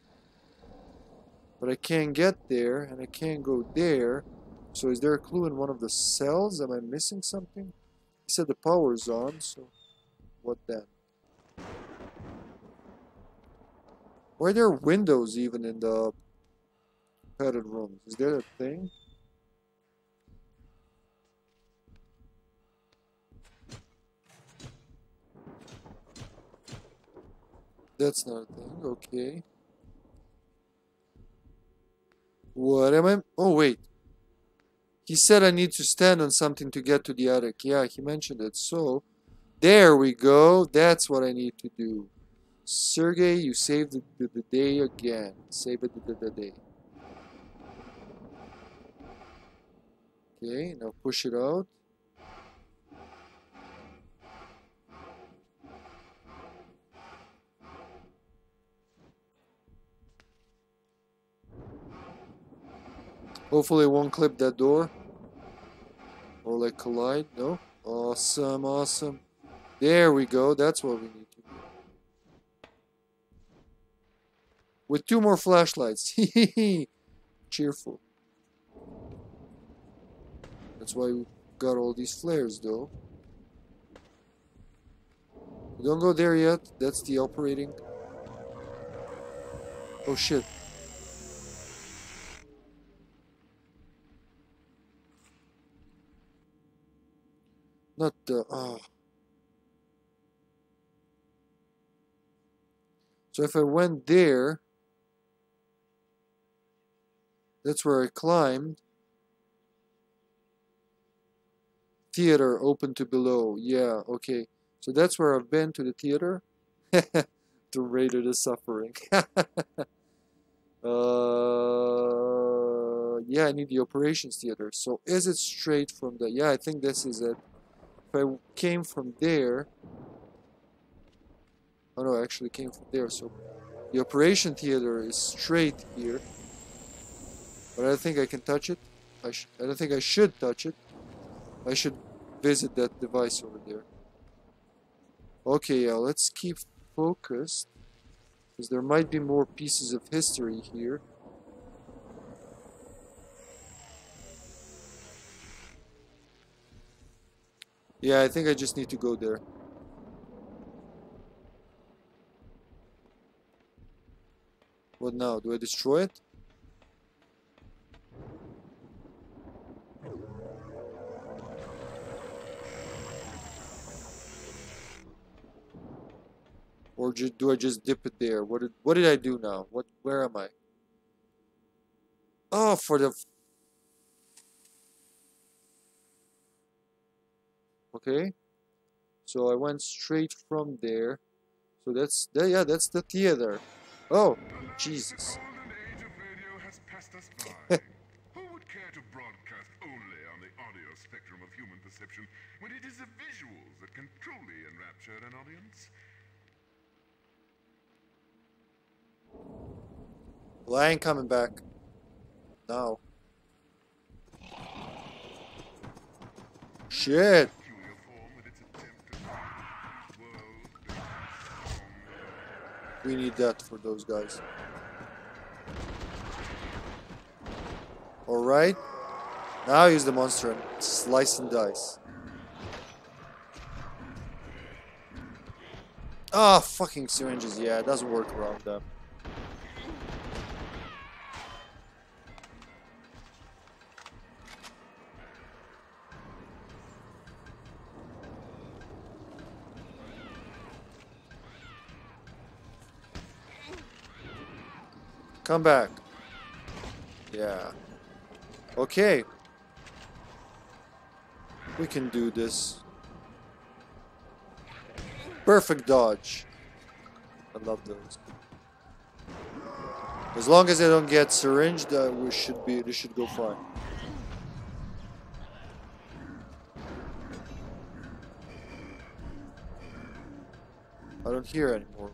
Speaker 1: But I can't get there, and I can't go there. So is there a clue in one of the cells? Am I missing something? He said the power's on, so what then? Are there windows even in the padded rooms? Is there a thing? That's not a thing, okay. What am I? Oh, wait. He said I need to stand on something to get to the attic. Yeah, he mentioned it. So, there we go. That's what I need to do. Sergei, you saved the, the, the day again. Save the, the day. Okay, now push it out. Hopefully it won't clip that door. Or like collide. No? Awesome, awesome. There we go. That's what we need to do. With two more flashlights. Cheerful. That's why we got all these flares though. Don't go there yet. That's the operating. Oh shit. Not the. Oh. So if I went there, that's where I climbed. Theater open to below. Yeah, okay. So that's where I've been to the theater. to Raider the Suffering. uh, yeah, I need the operations theater. So is it straight from the... Yeah, I think this is it. If I came from there... Oh no, I actually came from there. So the operation theater is straight here. But I don't think I can touch it. I, I don't think I should touch it. I should visit that device over there. Okay, yeah, let's keep focused. Because there might be more pieces of history here. Yeah, I think I just need to go there. What now? Do I destroy it? Or do I just dip it there? What did what did I do now? What where am I? Oh, for the Okay. So I went straight from there. So that's there yeah, that's the theater. Oh, Jesus.
Speaker 5: golden age of radio has passed us by. Who would care to broadcast only on the audio spectrum of human perception when it is the visuals that can truly enrapture an audience?
Speaker 1: Well, I ain't coming back. No. Shit. We need that for those guys. Alright. Now use the monster and slice and dice. Ah, fucking syringes. Yeah, it doesn't work around them. Come back. Yeah. Okay. We can do this. Perfect dodge. I love those. As long as I don't get syringed, uh, we should be. This should go fine. I don't hear anymore.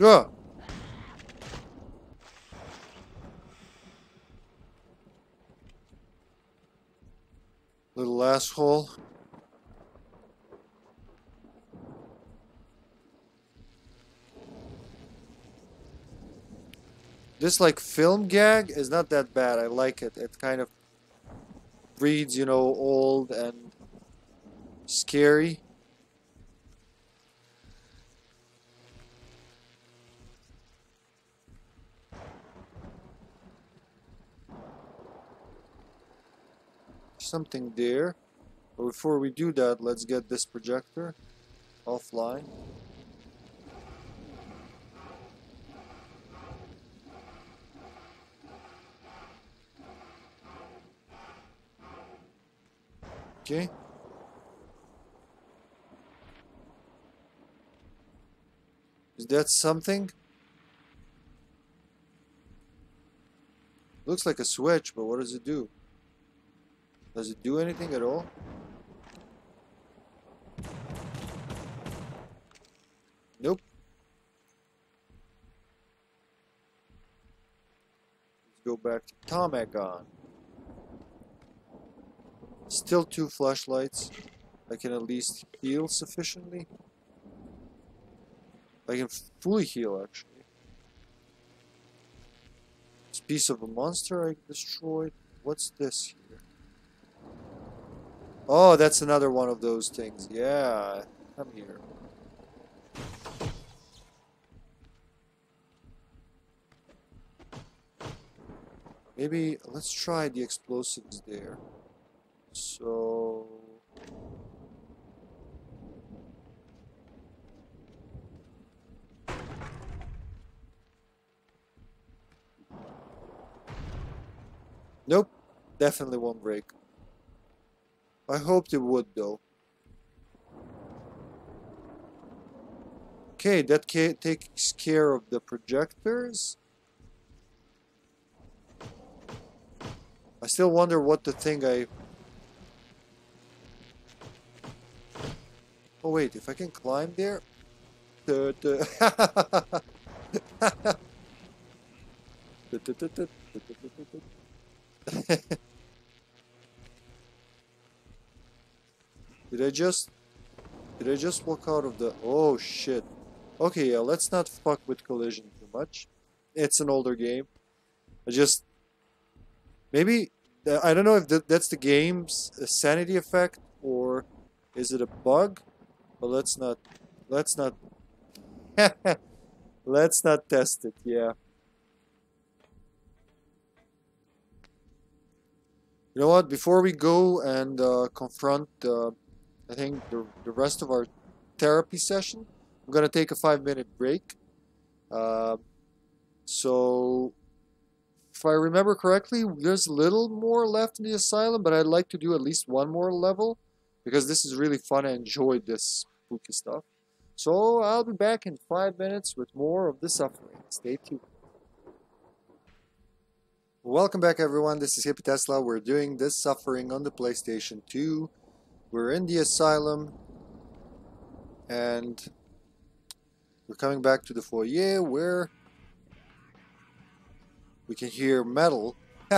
Speaker 1: Yeah. Little asshole. This like film gag is not that bad. I like it. It kind of reads, you know, old and scary. something there. But before we do that, let's get this projector offline. Okay. Is that something? Looks like a switch, but what does it do? Does it do anything at all? Nope. Let's go back to Tommy gun. Still two flashlights. I can at least heal sufficiently. I can fully heal actually. This piece of a monster I destroyed. What's this here? Oh, that's another one of those things. Yeah, come here. Maybe let's try the explosives there. So Nope, definitely won't break. I hoped it would though. Okay, that takes care of the projectors. I still wonder what the thing I... Oh wait, if I can climb there? Did I just... Did I just walk out of the... Oh shit. Okay, yeah, let's not fuck with collision too much. It's an older game. I just... Maybe... uh, I don't know if that's the game's sanity effect or is it a bug? But let's not, let's not, let's not test it, yeah. You know what, before we go and uh, confront, uh, I think, the, the rest of our therapy session, I'm going to take a five minute break. Uh, so, if I remember correctly, there's a little more left in the asylum, but I'd like to do at least one more level because this is really fun. I enjoyed this spooky stuff. So I'll be back in five minutes with more of the suffering. Stay tuned. Welcome back, everyone. This is Hippy Tesla. We're doing this suffering on the PlayStation 2. We're in the asylum, and we're coming back to the foyer where we can hear metal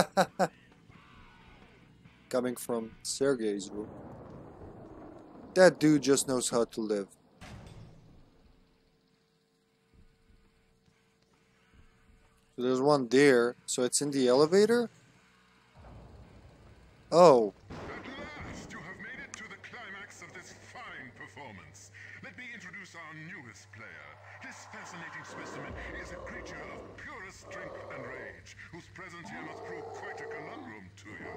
Speaker 1: coming from Sergei's room. That dude just knows how to live. So there's one there. So it's in the elevator? Oh.
Speaker 5: At last, you have made it to the climax of this fine performance. Let me introduce our newest player. This fascinating specimen is a creature of purest strength and rage, whose presence here must prove quite a conundrum to you.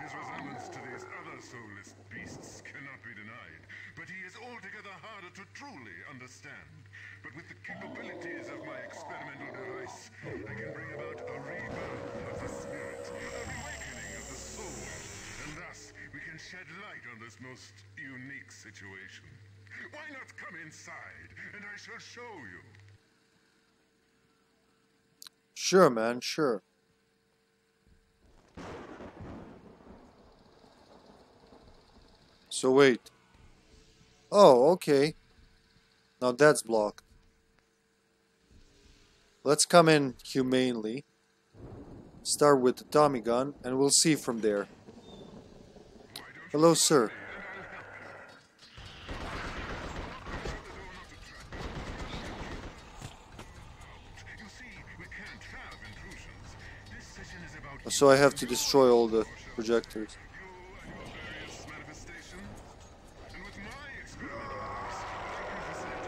Speaker 5: His resemblance to these other soulless beasts cannot be denied, but he is altogether harder to truly understand. But with the capabilities of my experimental device, I can bring about a rebirth of the spirit, a reawakening of the soul, and thus we can shed light on this most unique situation. Why not come inside, and I shall show you?
Speaker 1: Sure, man, sure. So wait. Oh, okay. Now that's blocked. Let's come in humanely. Start with the Tommy gun, and we'll see from there. Hello, sir. So I have to destroy all the projectors.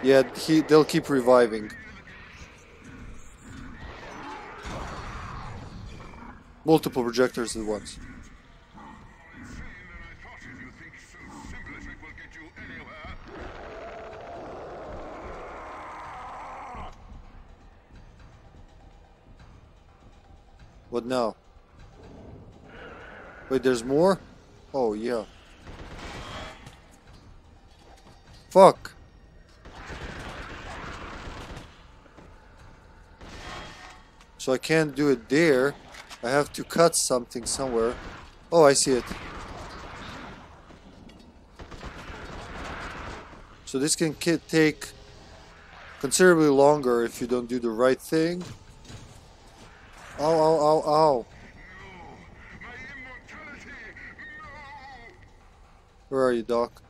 Speaker 1: Yeah, he, they'll keep reviving. Multiple projectors at once. What now? Wait, there's more? Oh, yeah. Fuck. So I can't do it there. I have to cut something somewhere. Oh, I see it. So this can take considerably longer if you don't do the right thing. Ow, ow, ow, ow. Where are you, Doc?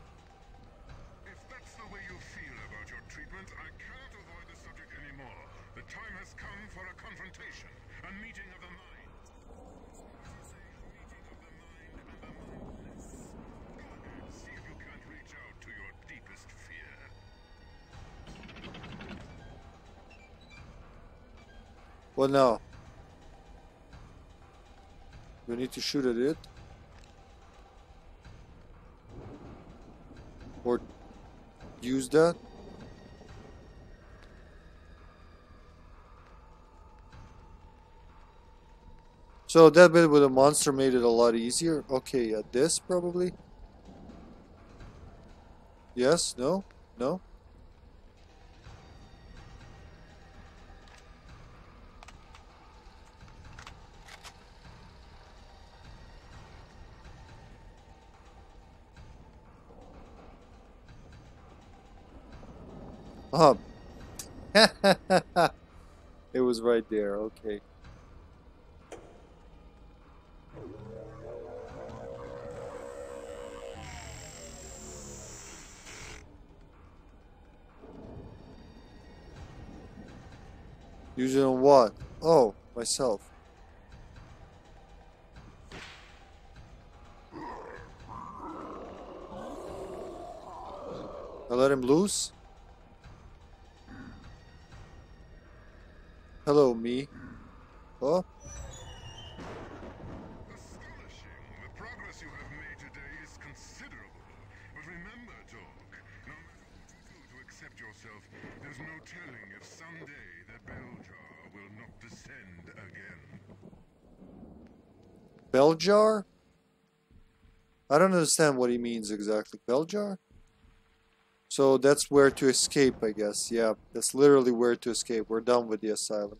Speaker 1: What now? We need to shoot at it? Or use that? So that bit with a monster made it a lot easier. Okay, yeah, this probably. Yes? No? No? Oh. it was right there, okay. On what? Oh, myself. I let him loose?
Speaker 5: Descend again.
Speaker 1: Bell jar? I don't understand what he means exactly. Bell jar? So that's where to escape, I guess. Yeah, that's literally where to escape. We're done with the asylum.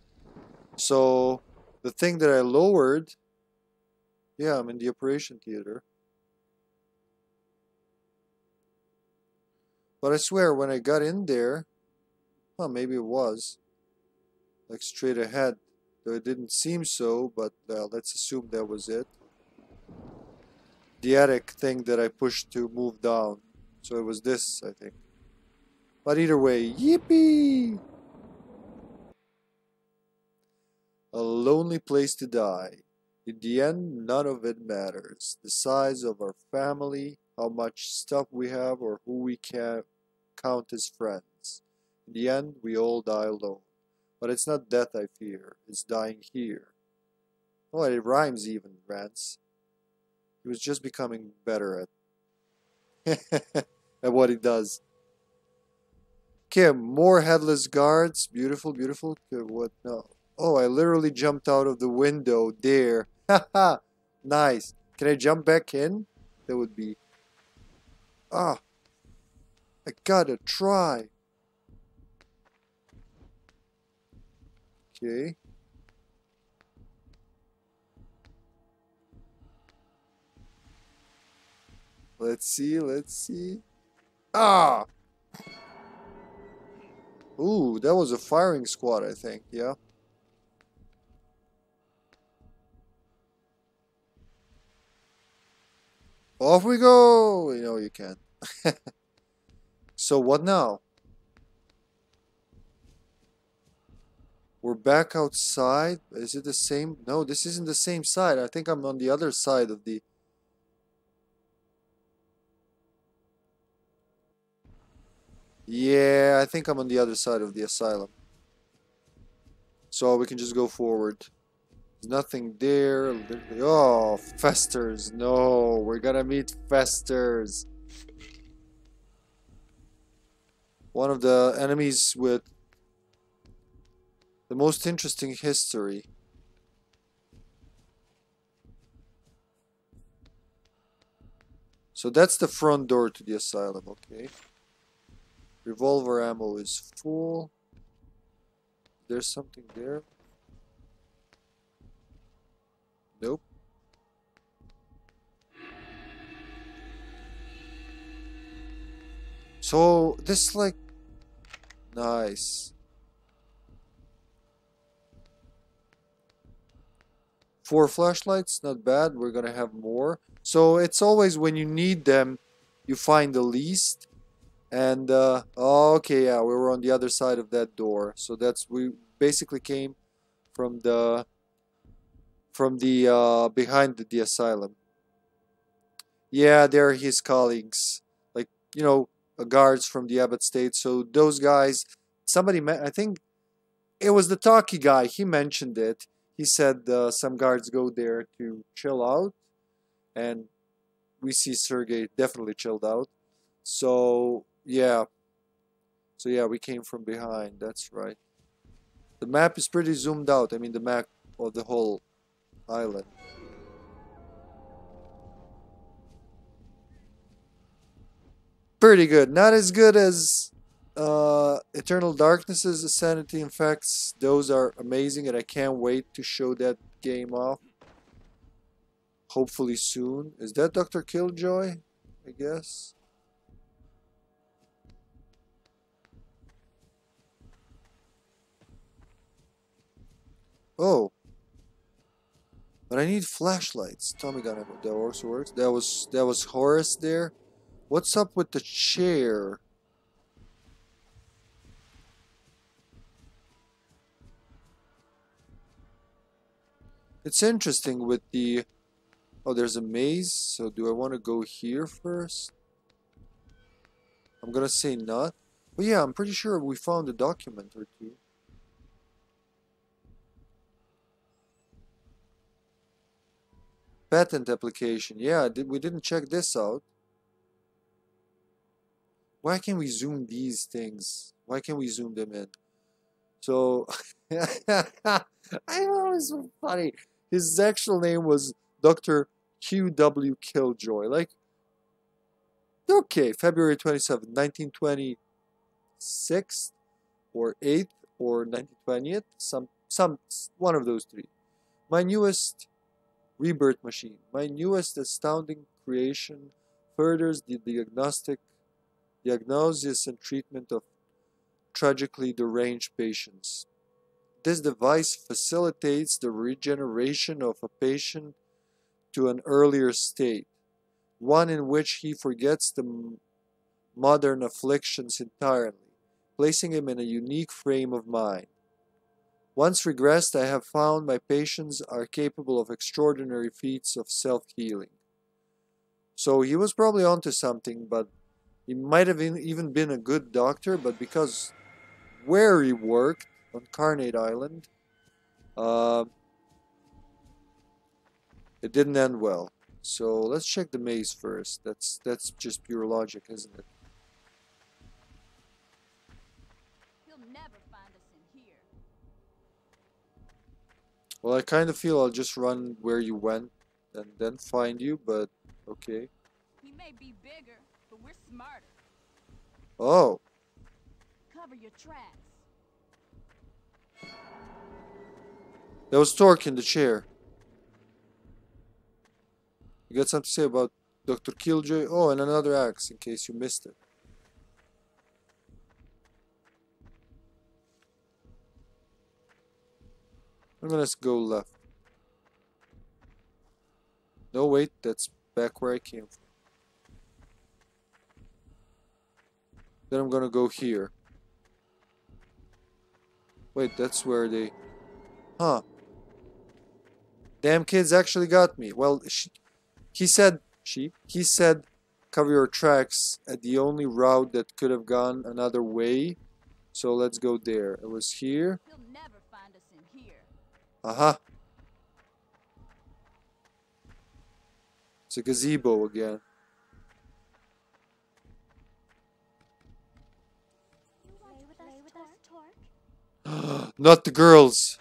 Speaker 1: So the thing that I lowered, yeah, I'm in the operation theater. But I swear, when I got in there, well, maybe it was like straight ahead. Though it didn't seem so, but uh, let's assume that was it. The attic thing that I pushed to move down. So it was this, I think. But either way, yippee! A lonely place to die. In the end, none of it matters. The size of our family, how much stuff we have, or who we can count as friends. In the end, we all die alone. But it's not death I fear, it's dying here. Oh, it rhymes even, Rance. He was just becoming better at at what he does. Okay, more headless guards. Beautiful, beautiful. What no? Oh, I literally jumped out of the window there. Haha, nice. Can I jump back in? That would be. Ah, I gotta try. Okay. Let's see, let's see. Ah! Ooh, that was a firing squad, I think, yeah. Off we go! You know you can. so what now? We're back outside. Is it the same? No, this isn't the same side. I think I'm on the other side of the... Yeah, I think I'm on the other side of the asylum. So we can just go forward. There's nothing there. Oh, Festers. No, we're gonna meet Festers. One of the enemies with the most interesting history. So that's the front door to the asylum, okay? Revolver ammo is full. There's something there. Nope. So this like nice. Four flashlights, not bad. We're gonna have more. So it's always when you need them, you find the least. And uh, oh, okay, yeah, we were on the other side of that door. So that's we basically came from the from the uh, behind the, the asylum. Yeah, they're his colleagues, like you know, uh, guards from the Abbott State. So those guys, somebody, I think it was the talkie guy. He mentioned it. He said uh, some guards go there to chill out, and we see Sergei definitely chilled out. So yeah, so yeah, we came from behind. That's right. The map is pretty zoomed out. I mean, the map of the whole island. Pretty good. Not as good as uh, Eternal Darkness's Sanity Effects. Those are amazing, and I can't wait to show that game off. Hopefully soon. Is that Dr. Killjoy? I guess. Oh. But I need flashlights. Tommy gun. That also works. That was that was Horace there. What's up with the chair? It's interesting with the Oh, there's a maze. So do I want to go here first? I'm gonna say not. But yeah, I'm pretty sure we found a document or two. Patent application. Yeah, did, we didn't check this out. Why can't we zoom these things? Why can't we zoom them in? So, I know it's so funny. His actual name was Dr. Q.W. Killjoy. Like, okay, February 27, 1926 or 8th or 1920th, some, some, one of those three. My newest rebirth machine, my newest astounding creation furthers the diagnostic, diagnosis and treatment of tragically deranged patients. This device facilitates the regeneration of a patient to an earlier state, one in which he forgets the modern afflictions entirely, placing him in a unique frame of mind. Once regressed, I have found my patients are capable of extraordinary feats of self healing. So he was probably onto something, but he might have even been a good doctor, but because where he worked on Carnate Island, uh, it didn't end well. So let's check the maze first. That's that's just pure logic, isn't it?
Speaker 2: He'll never find us in here.
Speaker 1: Well, I kind of feel I'll just run where you went and then find you, but okay.
Speaker 2: We may be bigger, but we're smarter.
Speaker 1: Oh,
Speaker 2: Cover your tracks.
Speaker 1: that was Torque in the chair. You got something to say about Dr. Killjoy? Oh, and another axe in case you missed it. I'm gonna go left. No, wait, that's back where I came from. Then I'm gonna go here. Wait, that's where they. Huh. Damn kids actually got me. Well, she, he said, she, he said, cover your tracks at the only route that could have gone another way. So let's go there. It was here.
Speaker 2: He'll never find us in here.
Speaker 1: Aha. It's a gazebo again. Not the girls.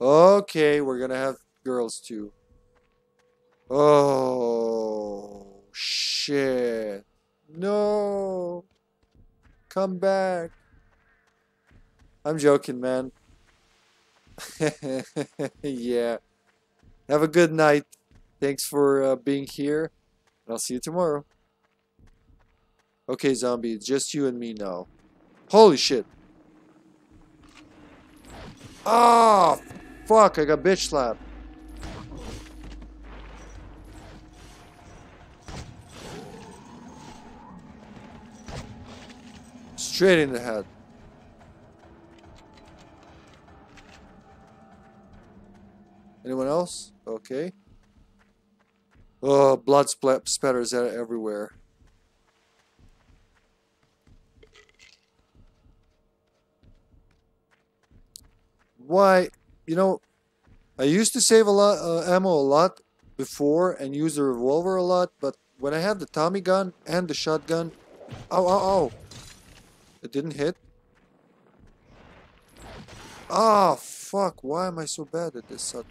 Speaker 1: Okay, we're gonna have girls too. Oh, shit. No. Come back. I'm joking, man. yeah. Have a good night. Thanks for uh, being here. And I'll see you tomorrow. Okay, zombie, it's just you and me now. Holy shit. Ah, fuck, I got bitch slapped. Straight in the head. Anyone else? Okay. Oh, blood splat spatters out everywhere. Why? You know, I used to save a lot uh, ammo a lot before and use the revolver a lot, but when I have the Tommy gun and the shotgun, oh, oh, oh, it didn't hit. Ah, fuck! Why am I so bad at this? Sudden?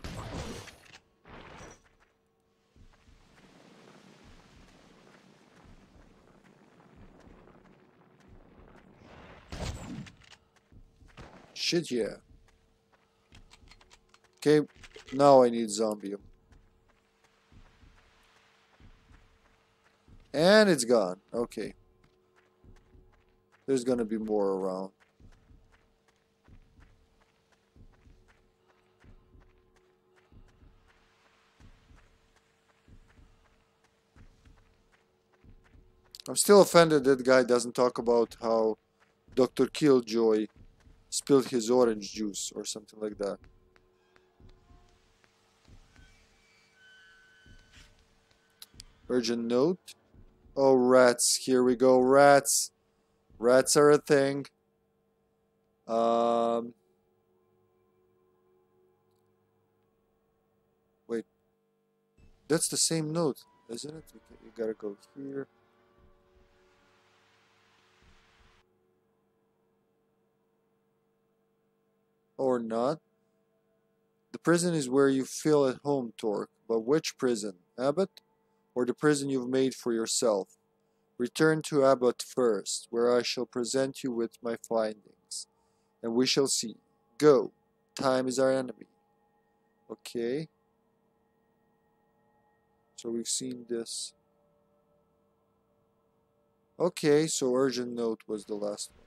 Speaker 1: Shit, yeah. Okay, now I need zombie. And it's gone. Okay. There's gonna be more around. I'm still offended that guy doesn't talk about how Dr. Killjoy spilled his orange juice or something like that. Urgent note. Oh, rats. Here we go. Rats. Rats are a thing. Um, wait. That's the same note, isn't it? You gotta go here. Or not. The prison is where you feel at home, Torque. But which prison? Abbott? Or the prison you've made for yourself? Return to Abbott first, where I shall present you with my findings. And we shall see. Go. Time is our enemy. Okay. So we've seen this. Okay, so urgent note was the last one.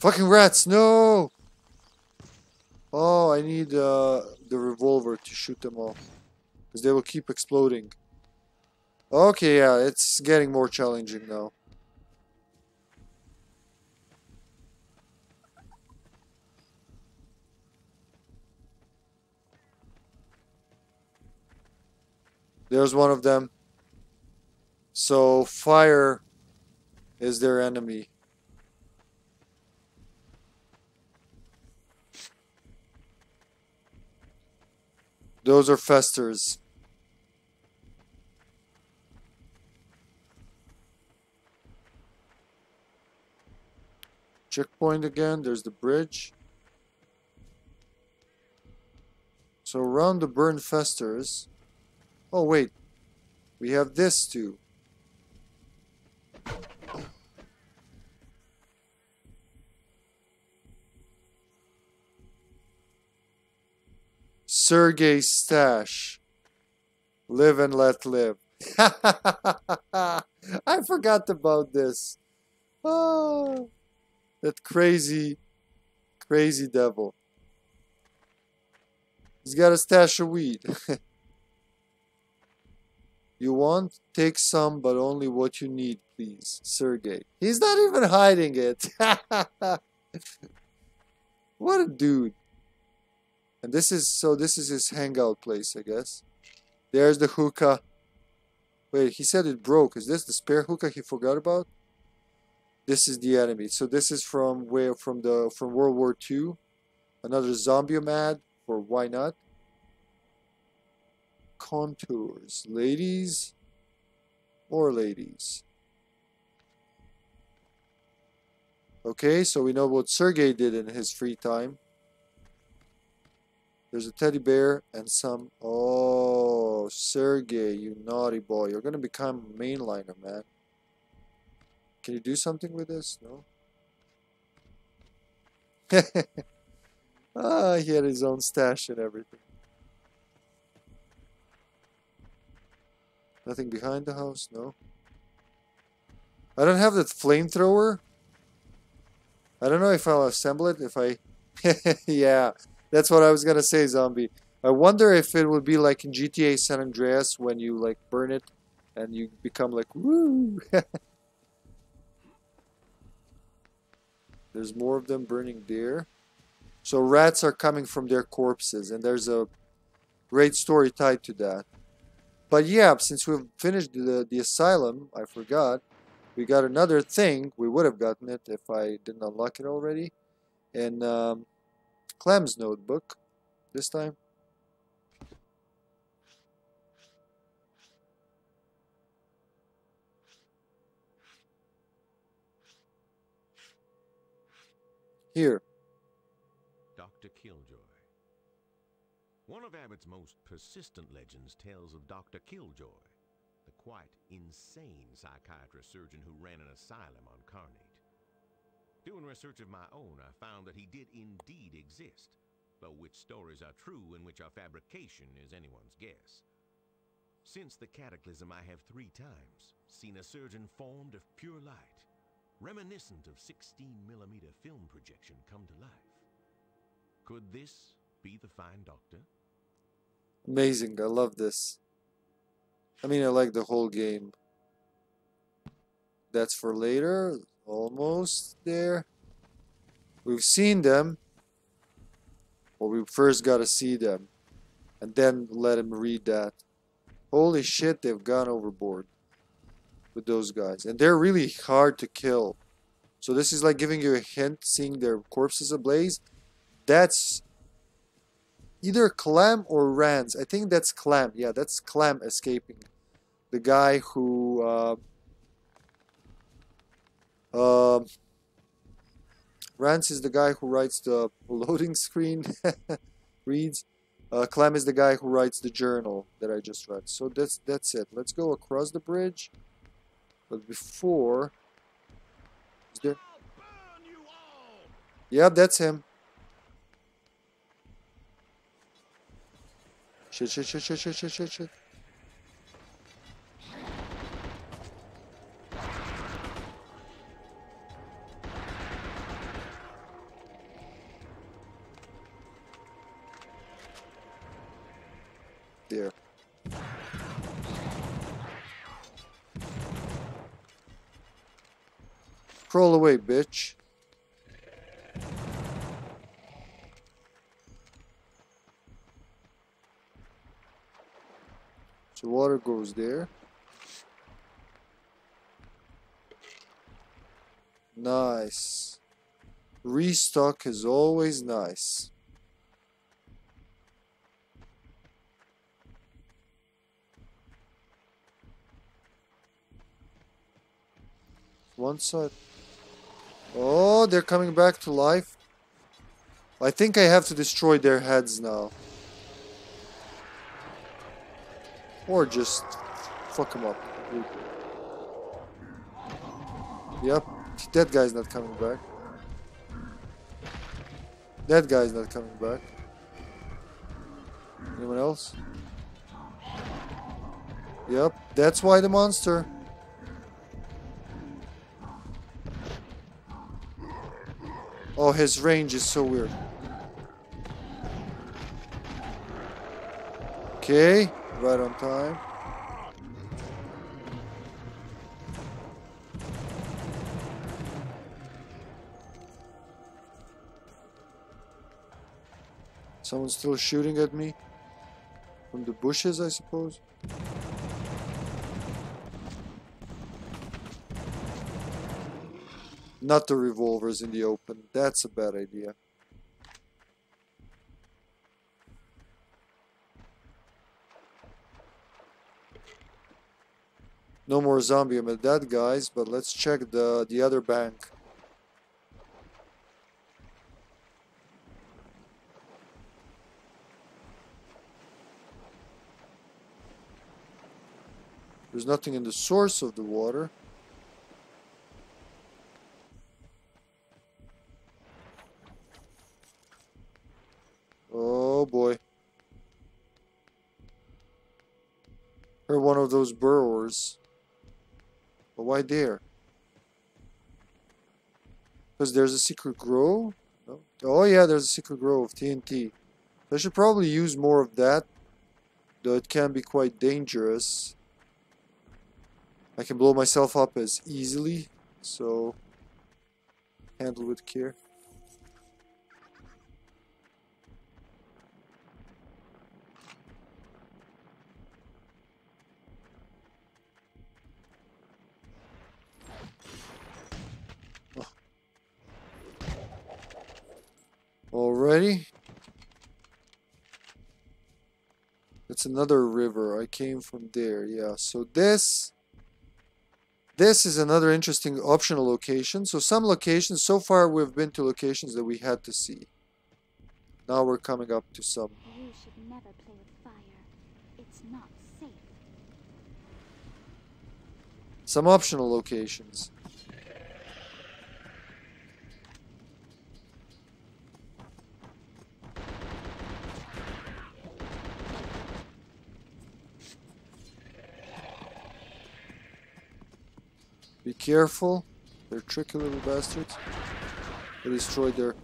Speaker 1: Fucking rats, no! Oh, I need uh, the revolver to shoot them all. Because they will keep exploding. Okay, yeah, it's getting more challenging now. There's one of them. So, fire is their enemy. Those are festers. Checkpoint again. There's the bridge. So around the burn festers. Oh wait, we have this too. Sergei Stash. Live and let live. I forgot about this. Oh, that crazy, crazy devil. He's got a stash of weed. you want? Take some, but only what you need, please. Sergei. He's not even hiding it. what a dude. And this is, so this is his hangout place, I guess. There's the hookah. Wait, he said it broke. Is this the spare hookah he forgot about? This is the enemy. So this is from where? From the from World War II. Another zombie mad, or why not? Contours. Ladies or ladies. Okay, so we know what Sergei did in his free time. There's a teddy bear and some... Oh, Sergei, you naughty boy. You're going to become a mainliner, man. Can you do something with this? No? ah, he had his own stash and everything. Nothing behind the house? No. I don't have that flamethrower. I don't know if I'll assemble it. If I... yeah. That's what I was gonna say, zombie. I wonder if it would be like in GTA San Andreas when you like burn it and you become like woo. there's more of them burning there. So rats are coming from their corpses, and there's a great story tied to that. But yeah, since we've finished the the asylum, I forgot. We got another thing. We would have gotten it if I didn't unlock it already. And um, Clem's notebook this time. Here.
Speaker 9: Dr. Killjoy. One of Abbott's most persistent legends tells of Dr. Killjoy, the quite insane psychiatrist surgeon who ran an asylum on Carnate. Doing research of my own, I found that he did indeed exist, though which stories are true and which are fabrication is anyone's guess. Since the cataclysm, I have three times seen a surgeon formed of pure light, reminiscent of 16 millimeter film projection come to life. Could this be the fine doctor?
Speaker 1: Amazing. I love this. I mean, I like the whole game. That's for later. Almost there. We've seen them. Well, we first gotta see them. And then let him read that. Holy shit, they've gone overboard. With those guys. And they're really hard to kill. So this is like giving you a hint, seeing their corpses ablaze. That's either Clem or Rance. I think that's Clem. Yeah, that's Clem escaping. The guy who... Uh, um, Rance is the guy who writes the loading screen, reads. Uh, Clem is the guy who writes the journal that I just read. So that's that's it. Let's go across the bridge. But before, is there? That's him. Shit, shit, shit, shit, shit, shit, shit, shit. There. Crawl away, bitch. So water goes there. Nice. Restock is always nice. One side. Oh, they're coming back to life. I think I have to destroy their heads now. Or just fuck them up. Yep, that guy's not coming back. That guy's not coming back. Anyone else? Yep, that's why the monster. Oh, his range is so weird. Okay, right on time. Someone's still shooting at me. From the bushes, I suppose. Not the revolvers in the open. That's a bad idea. No more zombie at that guys, but let's check the the other bank. There's nothing in the source of the water. Oh boy. Or one of those burrowers. But why there? Because there's a secret grove? No? Oh yeah, there's a secret grove, TNT. I should probably use more of that. Though it can be quite dangerous. I can blow myself up as easily. So, handle with care. Alrighty. It's another river. I came from there. Yeah, so this... This is another interesting optional location. So some locations, so far we've been to locations that we had to see. Now we're coming up to some.
Speaker 8: You should never play with fire. It's not safe.
Speaker 1: Some optional locations. Be careful. They're tricky little bastards. They destroy their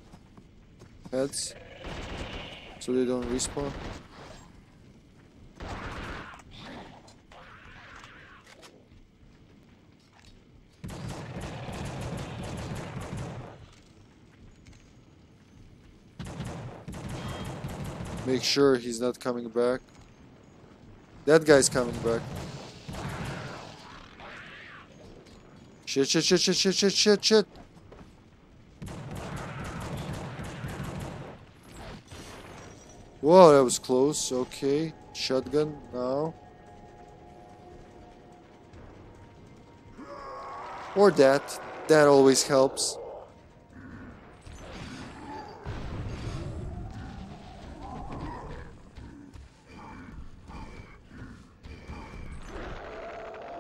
Speaker 1: heads so they don't respawn. Make sure he's not coming back. That guy's coming back. Shit, shit, shit, shit, shit, shit, shit, shit. Whoa, that was close. Okay. Shotgun now. Or that. That always helps.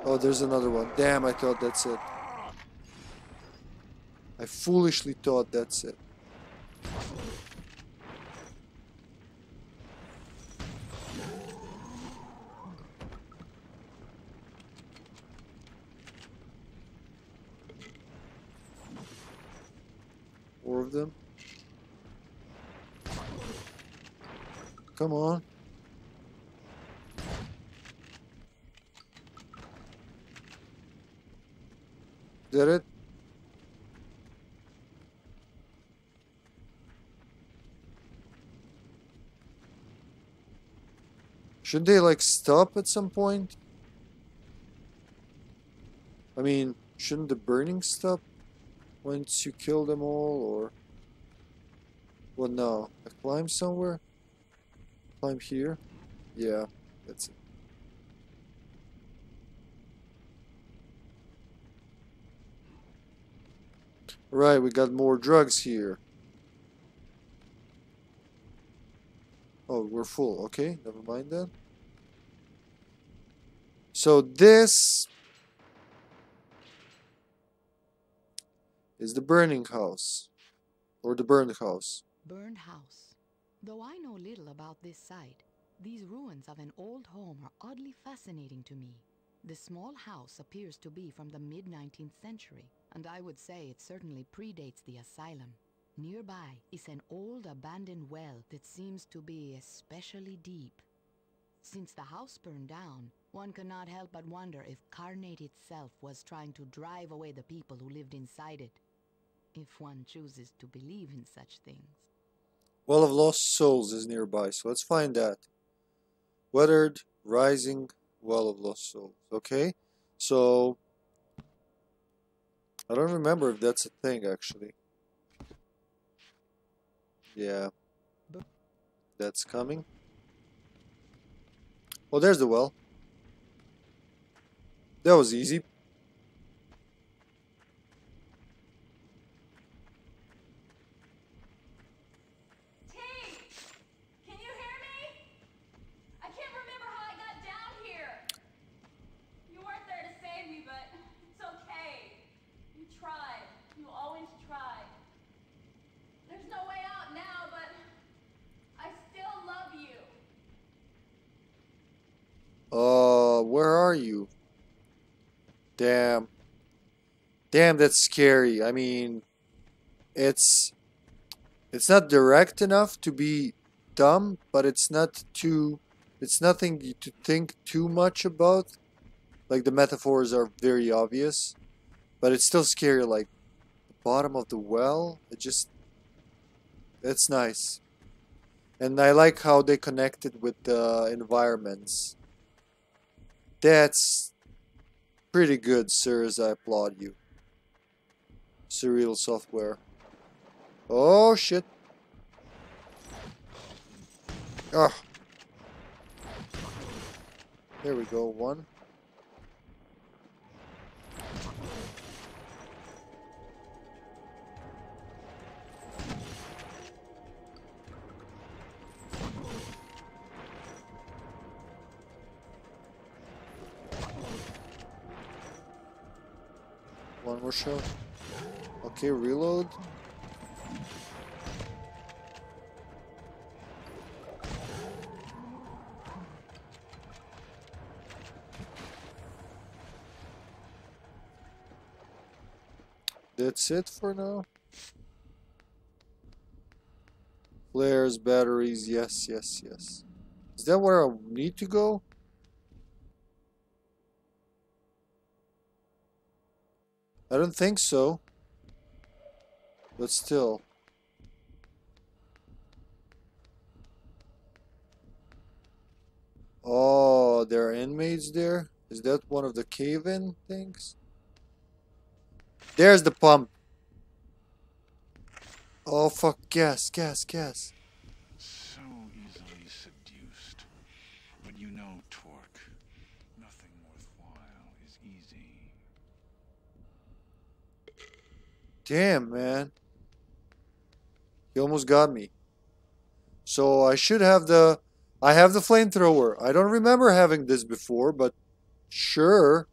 Speaker 1: Oh, there's another one. Damn, I thought that's it. I foolishly thought that's it. Four of them. Come on. Did it? Should they like stop at some point? I mean, shouldn't the burning stop once you kill them all or Well, no. I climb somewhere? Climb here? Yeah, that's it. Right, we got more drugs here. Oh, we're full. Okay, never mind that. So this is the burning house. Or the burned house.
Speaker 7: Burned house. Though I know little about this site, these ruins of an old home are oddly fascinating to me. The small house appears to be from the mid 19th century, and I would say it certainly predates the asylum. Nearby is an old abandoned well that seems to be especially deep. Since the house burned down, one cannot help but wonder if Carnate itself was trying to drive away the people who lived inside it. If one chooses to believe in such things.
Speaker 1: Well of Lost Souls is nearby, so let's find that. Weathered, rising, Well of Lost Souls. Okay, so I don't remember if that's a thing actually. Yeah, that's coming. Oh, there's the well. That was easy.
Speaker 2: Team! Can you hear me? I can't remember how I got down here. You weren't there to save me, but it's okay. You tried. You always tried. There's no way out now, but I still love you.
Speaker 1: Uh, where are you? Damn. Damn, that's scary. I mean, it's it's not direct enough to be dumb, but it's not too it's nothing to think too much about. Like the metaphors are very obvious, but it's still scary like the bottom of the well. It just it's nice. And I like how they connected with the environments. That's pretty good, sirs. I applaud you. Surreal software. Oh shit. Ah. There we go, one. One more shot. Okay, reload. That's it for now. Flares, batteries, yes, yes, yes. Is that where I need to go? I don't think so. But still. Oh, there are inmates there? Is that one of the cave-in things? There's the pump. Oh, fuck. Gas, gas, gas.
Speaker 10: So easily seduced. But you know, Torque, nothing worthwhile is easy.
Speaker 1: Damn, man. He almost got me. So I should have the... I have the flamethrower. I don't remember having this before, but sure.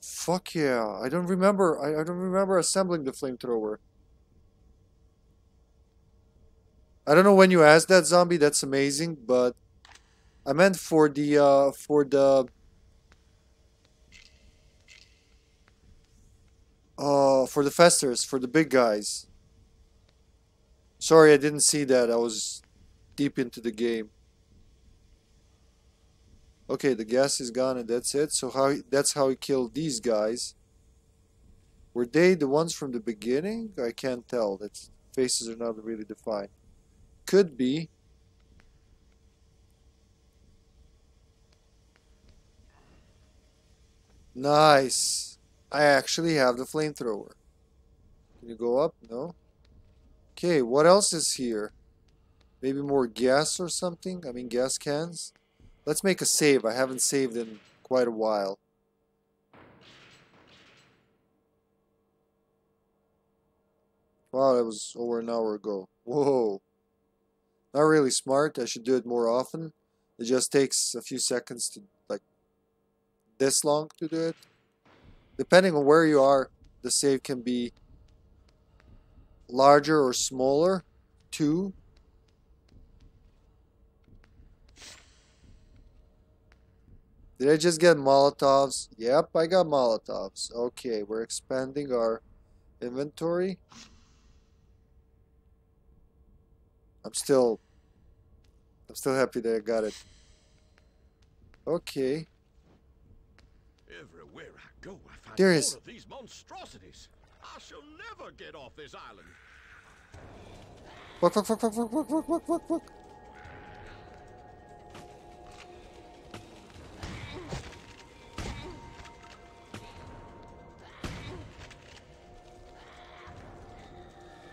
Speaker 1: Fuck yeah. I don't remember. I, I don't remember assembling the flamethrower. I don't know when you asked that zombie. That's amazing, but I meant for the uh for the uh for the festers, for the big guys. Sorry, I didn't see that. I was deep into the game. Okay, the gas is gone and that's it. So how that's how he killed these guys. Were they the ones from the beginning? I can't tell. That's faces are not really defined. Could be. Nice. I actually have the flamethrower. Can you go up? No. Okay, what else is here? Maybe more gas or something? I mean, gas cans? Let's make a save. I haven't saved in quite a while. Wow, that was over an hour ago. Whoa. Not really smart. I should do it more often. It just takes a few seconds to, like, this long to do it. Depending on where you are, the save can be larger or smaller. Two. Did I just get Molotovs? Yep, I got Molotovs. Okay, we're expanding our inventory. I'm still I'm still happy that I got it. Okay.
Speaker 9: Everywhere I go, I find
Speaker 1: There
Speaker 9: of these monstrosities. I shall never get off this island.
Speaker 1: Fuck, fuck, fuck, fuck, fuck, fuck, fuck, fuck, fuck, fuck.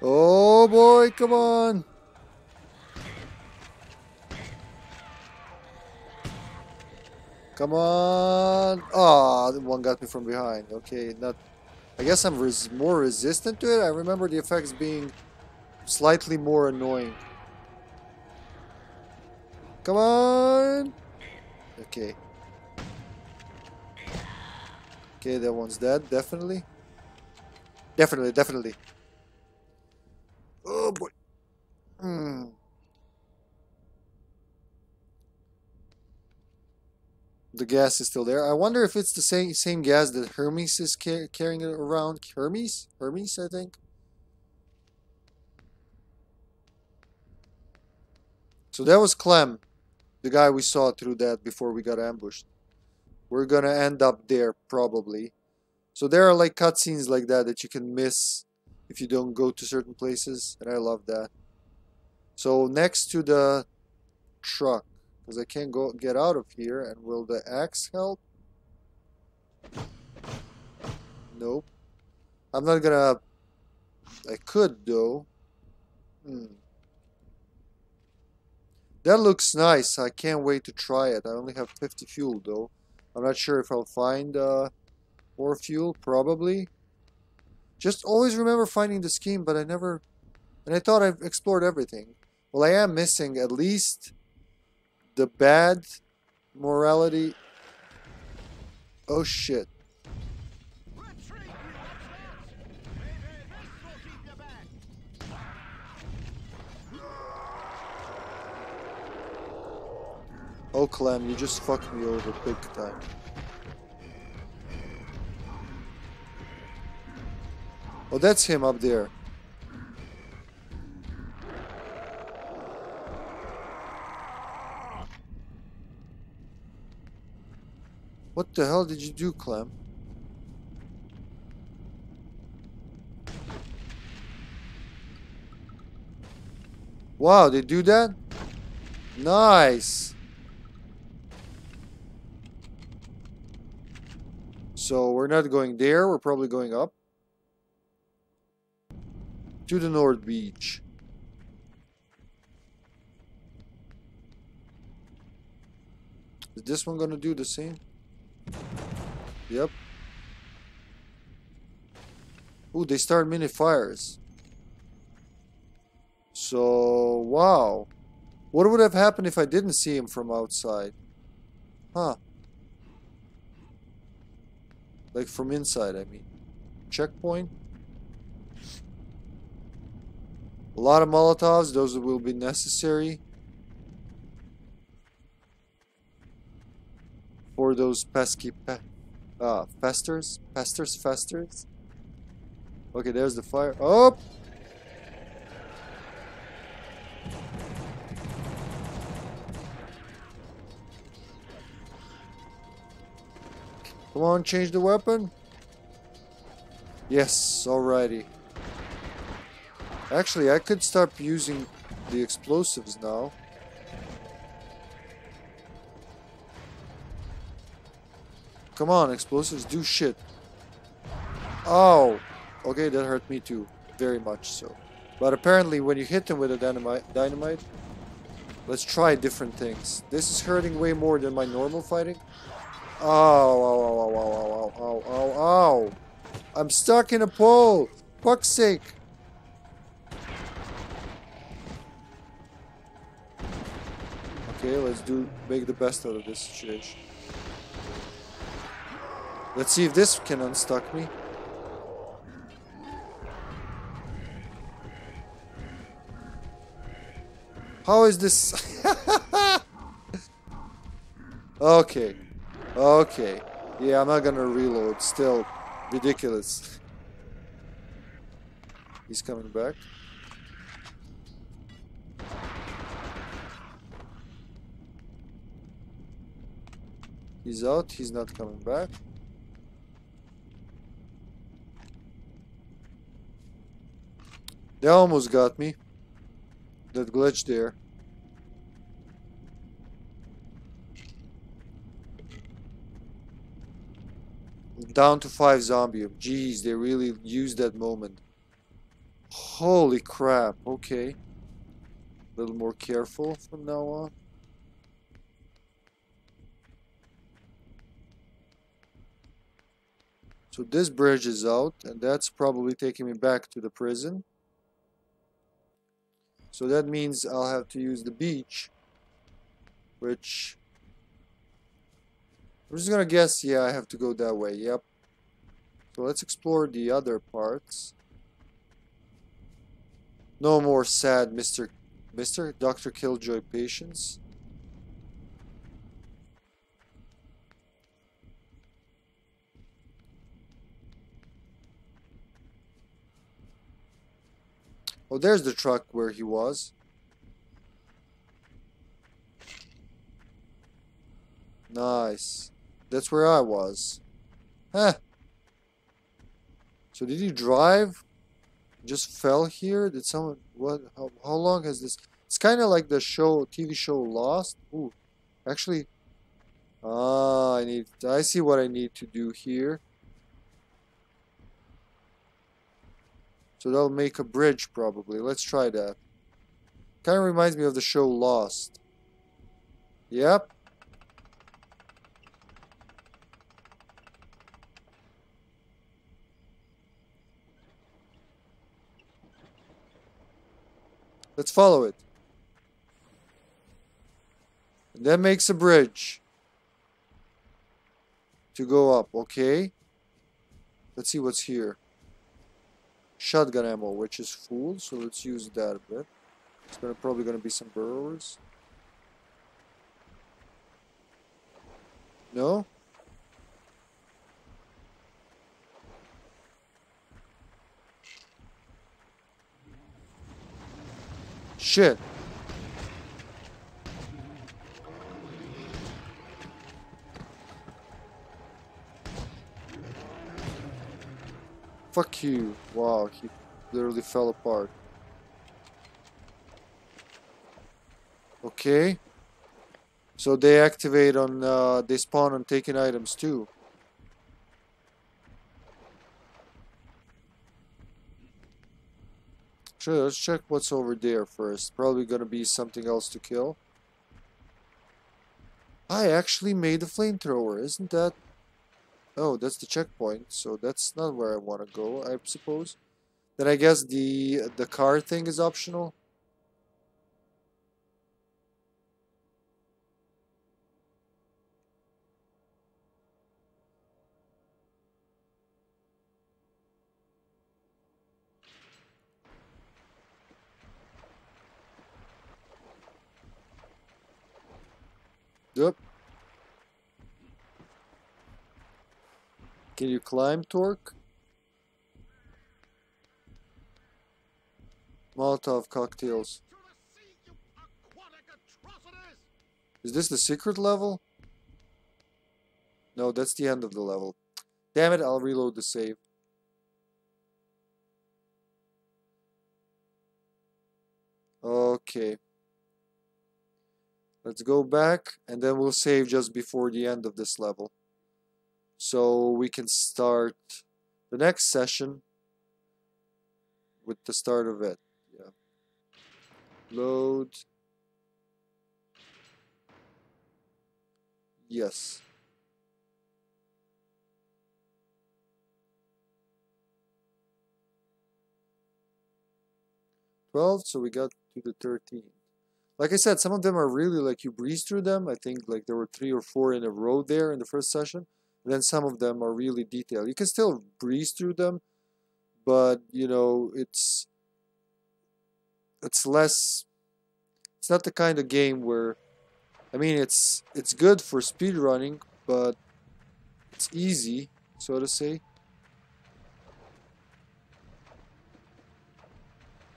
Speaker 1: Oh boy, come on. Come on. Ah, the one got me from behind. Okay, not. I guess I'm res more resistant to it. I remember the effects being slightly more annoying. Come on. Okay. Okay, that one's dead. Definitely. Definitely, definitely. Oh boy. Hmm. The gas is still there. I wonder if it's the same same gas that Hermes is car carrying around. Hermes? Hermes, I think. So that was Clem, the guy we saw through that before we got ambushed. We're gonna end up there probably. So there are like cutscenes like that that you can miss if you don't go to certain places, and I love that. So next to the truck, because I can't go get out of here, and will the axe help? Nope. I'm not gonna. I could though. Hmm. That looks nice. I can't wait to try it. I only have 50 fuel though. I'm not sure if I'll find uh, more fuel. Probably. Just always remember finding the scheme, but I never... And I thought I've explored everything. Well, I am missing at least the bad morality. Oh shit. Oh, Clem, you just fucked me over big time. Oh, that's him up there. What the hell did you do, Clem? Wow, they do that? Nice! So we're not going there, we're probably going up. To the North Beach. Is this one gonna do the same? Yep. Ooh, they start mini fires. So, wow. What would have happened if I didn't see him from outside? Huh. Like from inside, I mean. Checkpoint. A lot of Molotovs, those will be necessary. For those pesky pe uh, festers? Pesters? Festers? Okay, there's the fire. Oh! Come on, change the weapon. Yes, alrighty. Actually, I could start using the explosives now. Come on, explosives, do shit. Oh! Okay, that hurt me too. Very much so. But apparently when you hit them with a dynamite, dynamite, let's try different things. This is hurting way more than my normal fighting. Oh, oh, oh, oh, oh, oh, oh, oh, oh. I'm stuck in a pole. Fuck's sake. Okay, let's do make the best out of this situation. Let's see if this can unstuck me. How is this? okay. Okay. Yeah, I'm not gonna reload. Still ridiculous. He's coming back. He's out. He's not coming back. They almost got me. That glitch there. Down to five zombie. Jeez, they really used that moment. Holy crap. Okay. A little more careful from now on. So this bridge is out, and that's probably taking me back to the prison. So that means I'll have to use the beach, which I'm just gonna guess, yeah, I have to go that way, yep. So let's explore the other parts. No more sad Mr. Mr. Dr. Killjoy patients. Oh, there's the truck where he was. Nice. That's where I was. Huh. So did he drive? Just fell here? Did someone... What? How, how long has this... It's kind of like the show, TV show Lost. Ooh. Actually... Ah, I need... I see what I need to do here. So that'll make a bridge probably. Let's try that. Kind of reminds me of the show Lost. Yep. Let's follow it. And that makes a bridge. To go up, okay. Let's see what's here shotgun ammo, which is full, so let's use that a bit. It's gonna probably gonna be some burrowers. No? Shit. Wow, he literally fell apart. Okay. So they activate on, uh, they spawn on taking items too. Sure, let's check what's over there first. Probably gonna be something else to kill. I actually made a flamethrower. Isn't that Oh, that's the checkpoint, so that's not where I want to go, I suppose. Then I guess the the car thing is optional. Yep. Can you climb, Torque? Molotov cocktails. Is this the secret level? No, that's the end of the level. Damn it, I'll reload the save. Okay. Let's go back and then we'll save just before the end of this level. So we can start the next session with the start of it. Yeah. Load. Yes. Twelve, so we got to the thirteen. Like I said, some of them are really like you breeze through them. I think like there were three or four in a row there in the first session. Then some of them are really detailed. You can still breeze through them, but you know it's it's less. It's not the kind of game where, I mean, it's it's good for speed running, but it's easy, so to say.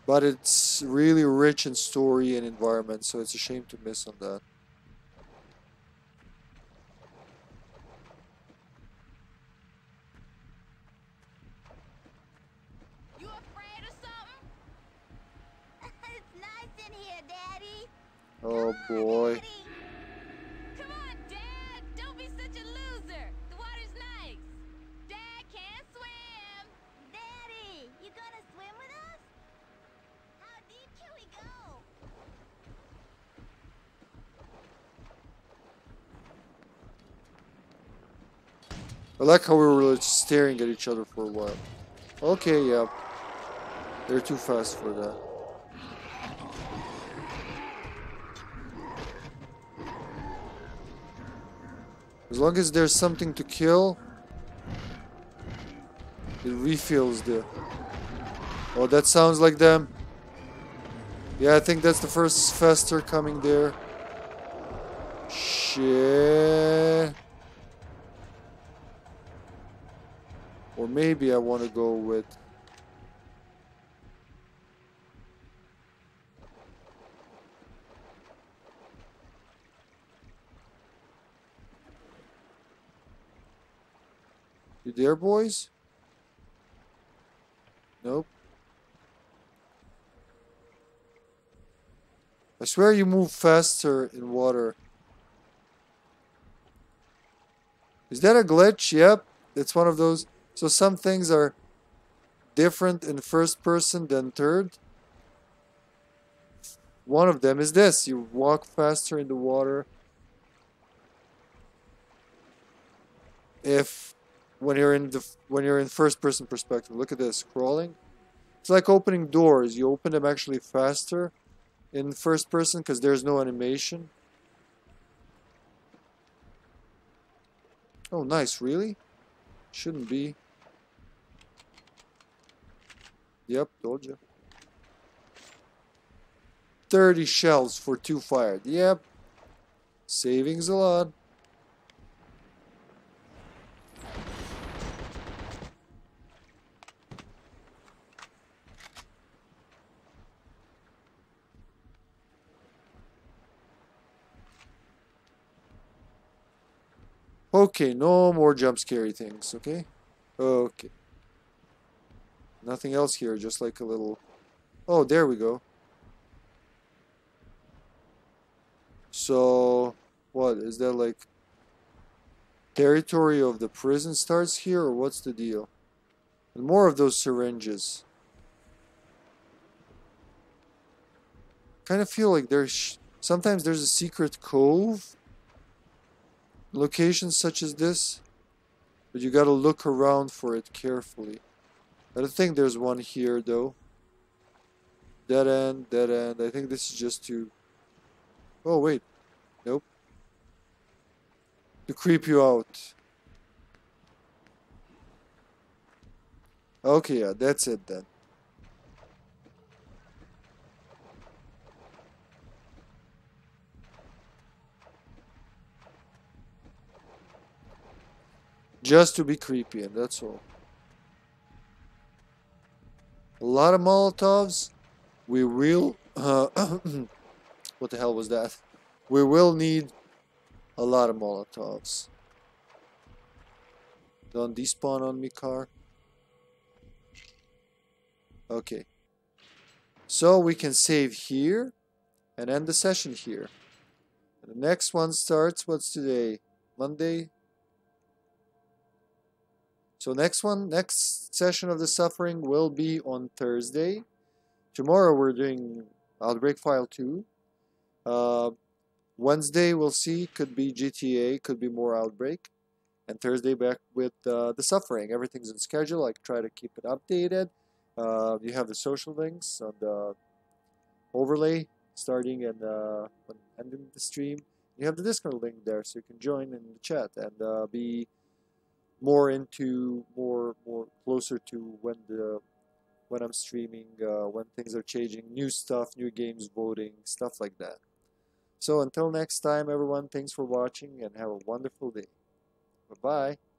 Speaker 1: But it's really rich in story and environment, so it's a shame to miss on that.
Speaker 2: You afraid of something?
Speaker 8: it's nice in here, Daddy.
Speaker 1: Oh boy.
Speaker 2: Come on, Dad. Don't be such a loser. The water's nice. Dad can't swim.
Speaker 8: Daddy, you gonna swim with us? How deep can we go?
Speaker 1: I like how we were just staring at each other for a while. Okay, yeah. They're too fast for that. As long as there's something to kill, it refills the... Oh, that sounds like them. Yeah, I think that's the first faster coming there. Shit. Or maybe I want to go with... You there, boys? Nope. I swear you move faster in water. Is that a glitch? Yep. It's one of those. So some things are different in first person than third. One of them is this. You walk faster in the water. If when you're in the when you're in first person perspective, look at this crawling. It's like opening doors. You open them actually faster in first person because there's no animation. Oh, nice. Really? Shouldn't be. Yep, told you. 30 shells for two fired. Yep. Savings a lot. Okay, no more jump scary things, okay? Okay. Nothing else here, just like a little... Oh, there we go. So, what, is that like... Territory of the prison starts here, or what's the deal? And more of those syringes. kind of feel like there's sometimes there's a secret cove locations such as this but you gotta look around for it carefully. I don't think there's one here though. Dead end dead end. I think this is just to oh wait. Nope. To creep you out. Okay yeah that's it then just to be creepy, and that's all. A lot of Molotovs. We will. Uh, what the hell was that? We will need a lot of Molotovs. Don't despawn on me, car. Okay. So we can save here and end the session here. The next one starts, what's today? Monday? So next one, next session of the suffering will be on Thursday. Tomorrow we're doing Outbreak File 2. Uh, Wednesday we'll see, could be GTA, could be more Outbreak. And Thursday back with uh, the suffering. Everything's on schedule. I try to keep it updated. Uh, you have the social links on the overlay starting and uh, ending the stream. You have the Discord link there, so you can join in the chat and uh, be more into more more closer to when the when I'm streaming, uh, when things are changing, new stuff, new games, voting, stuff like that. So until next time, everyone, thanks for watching and have a wonderful day. Bye bye.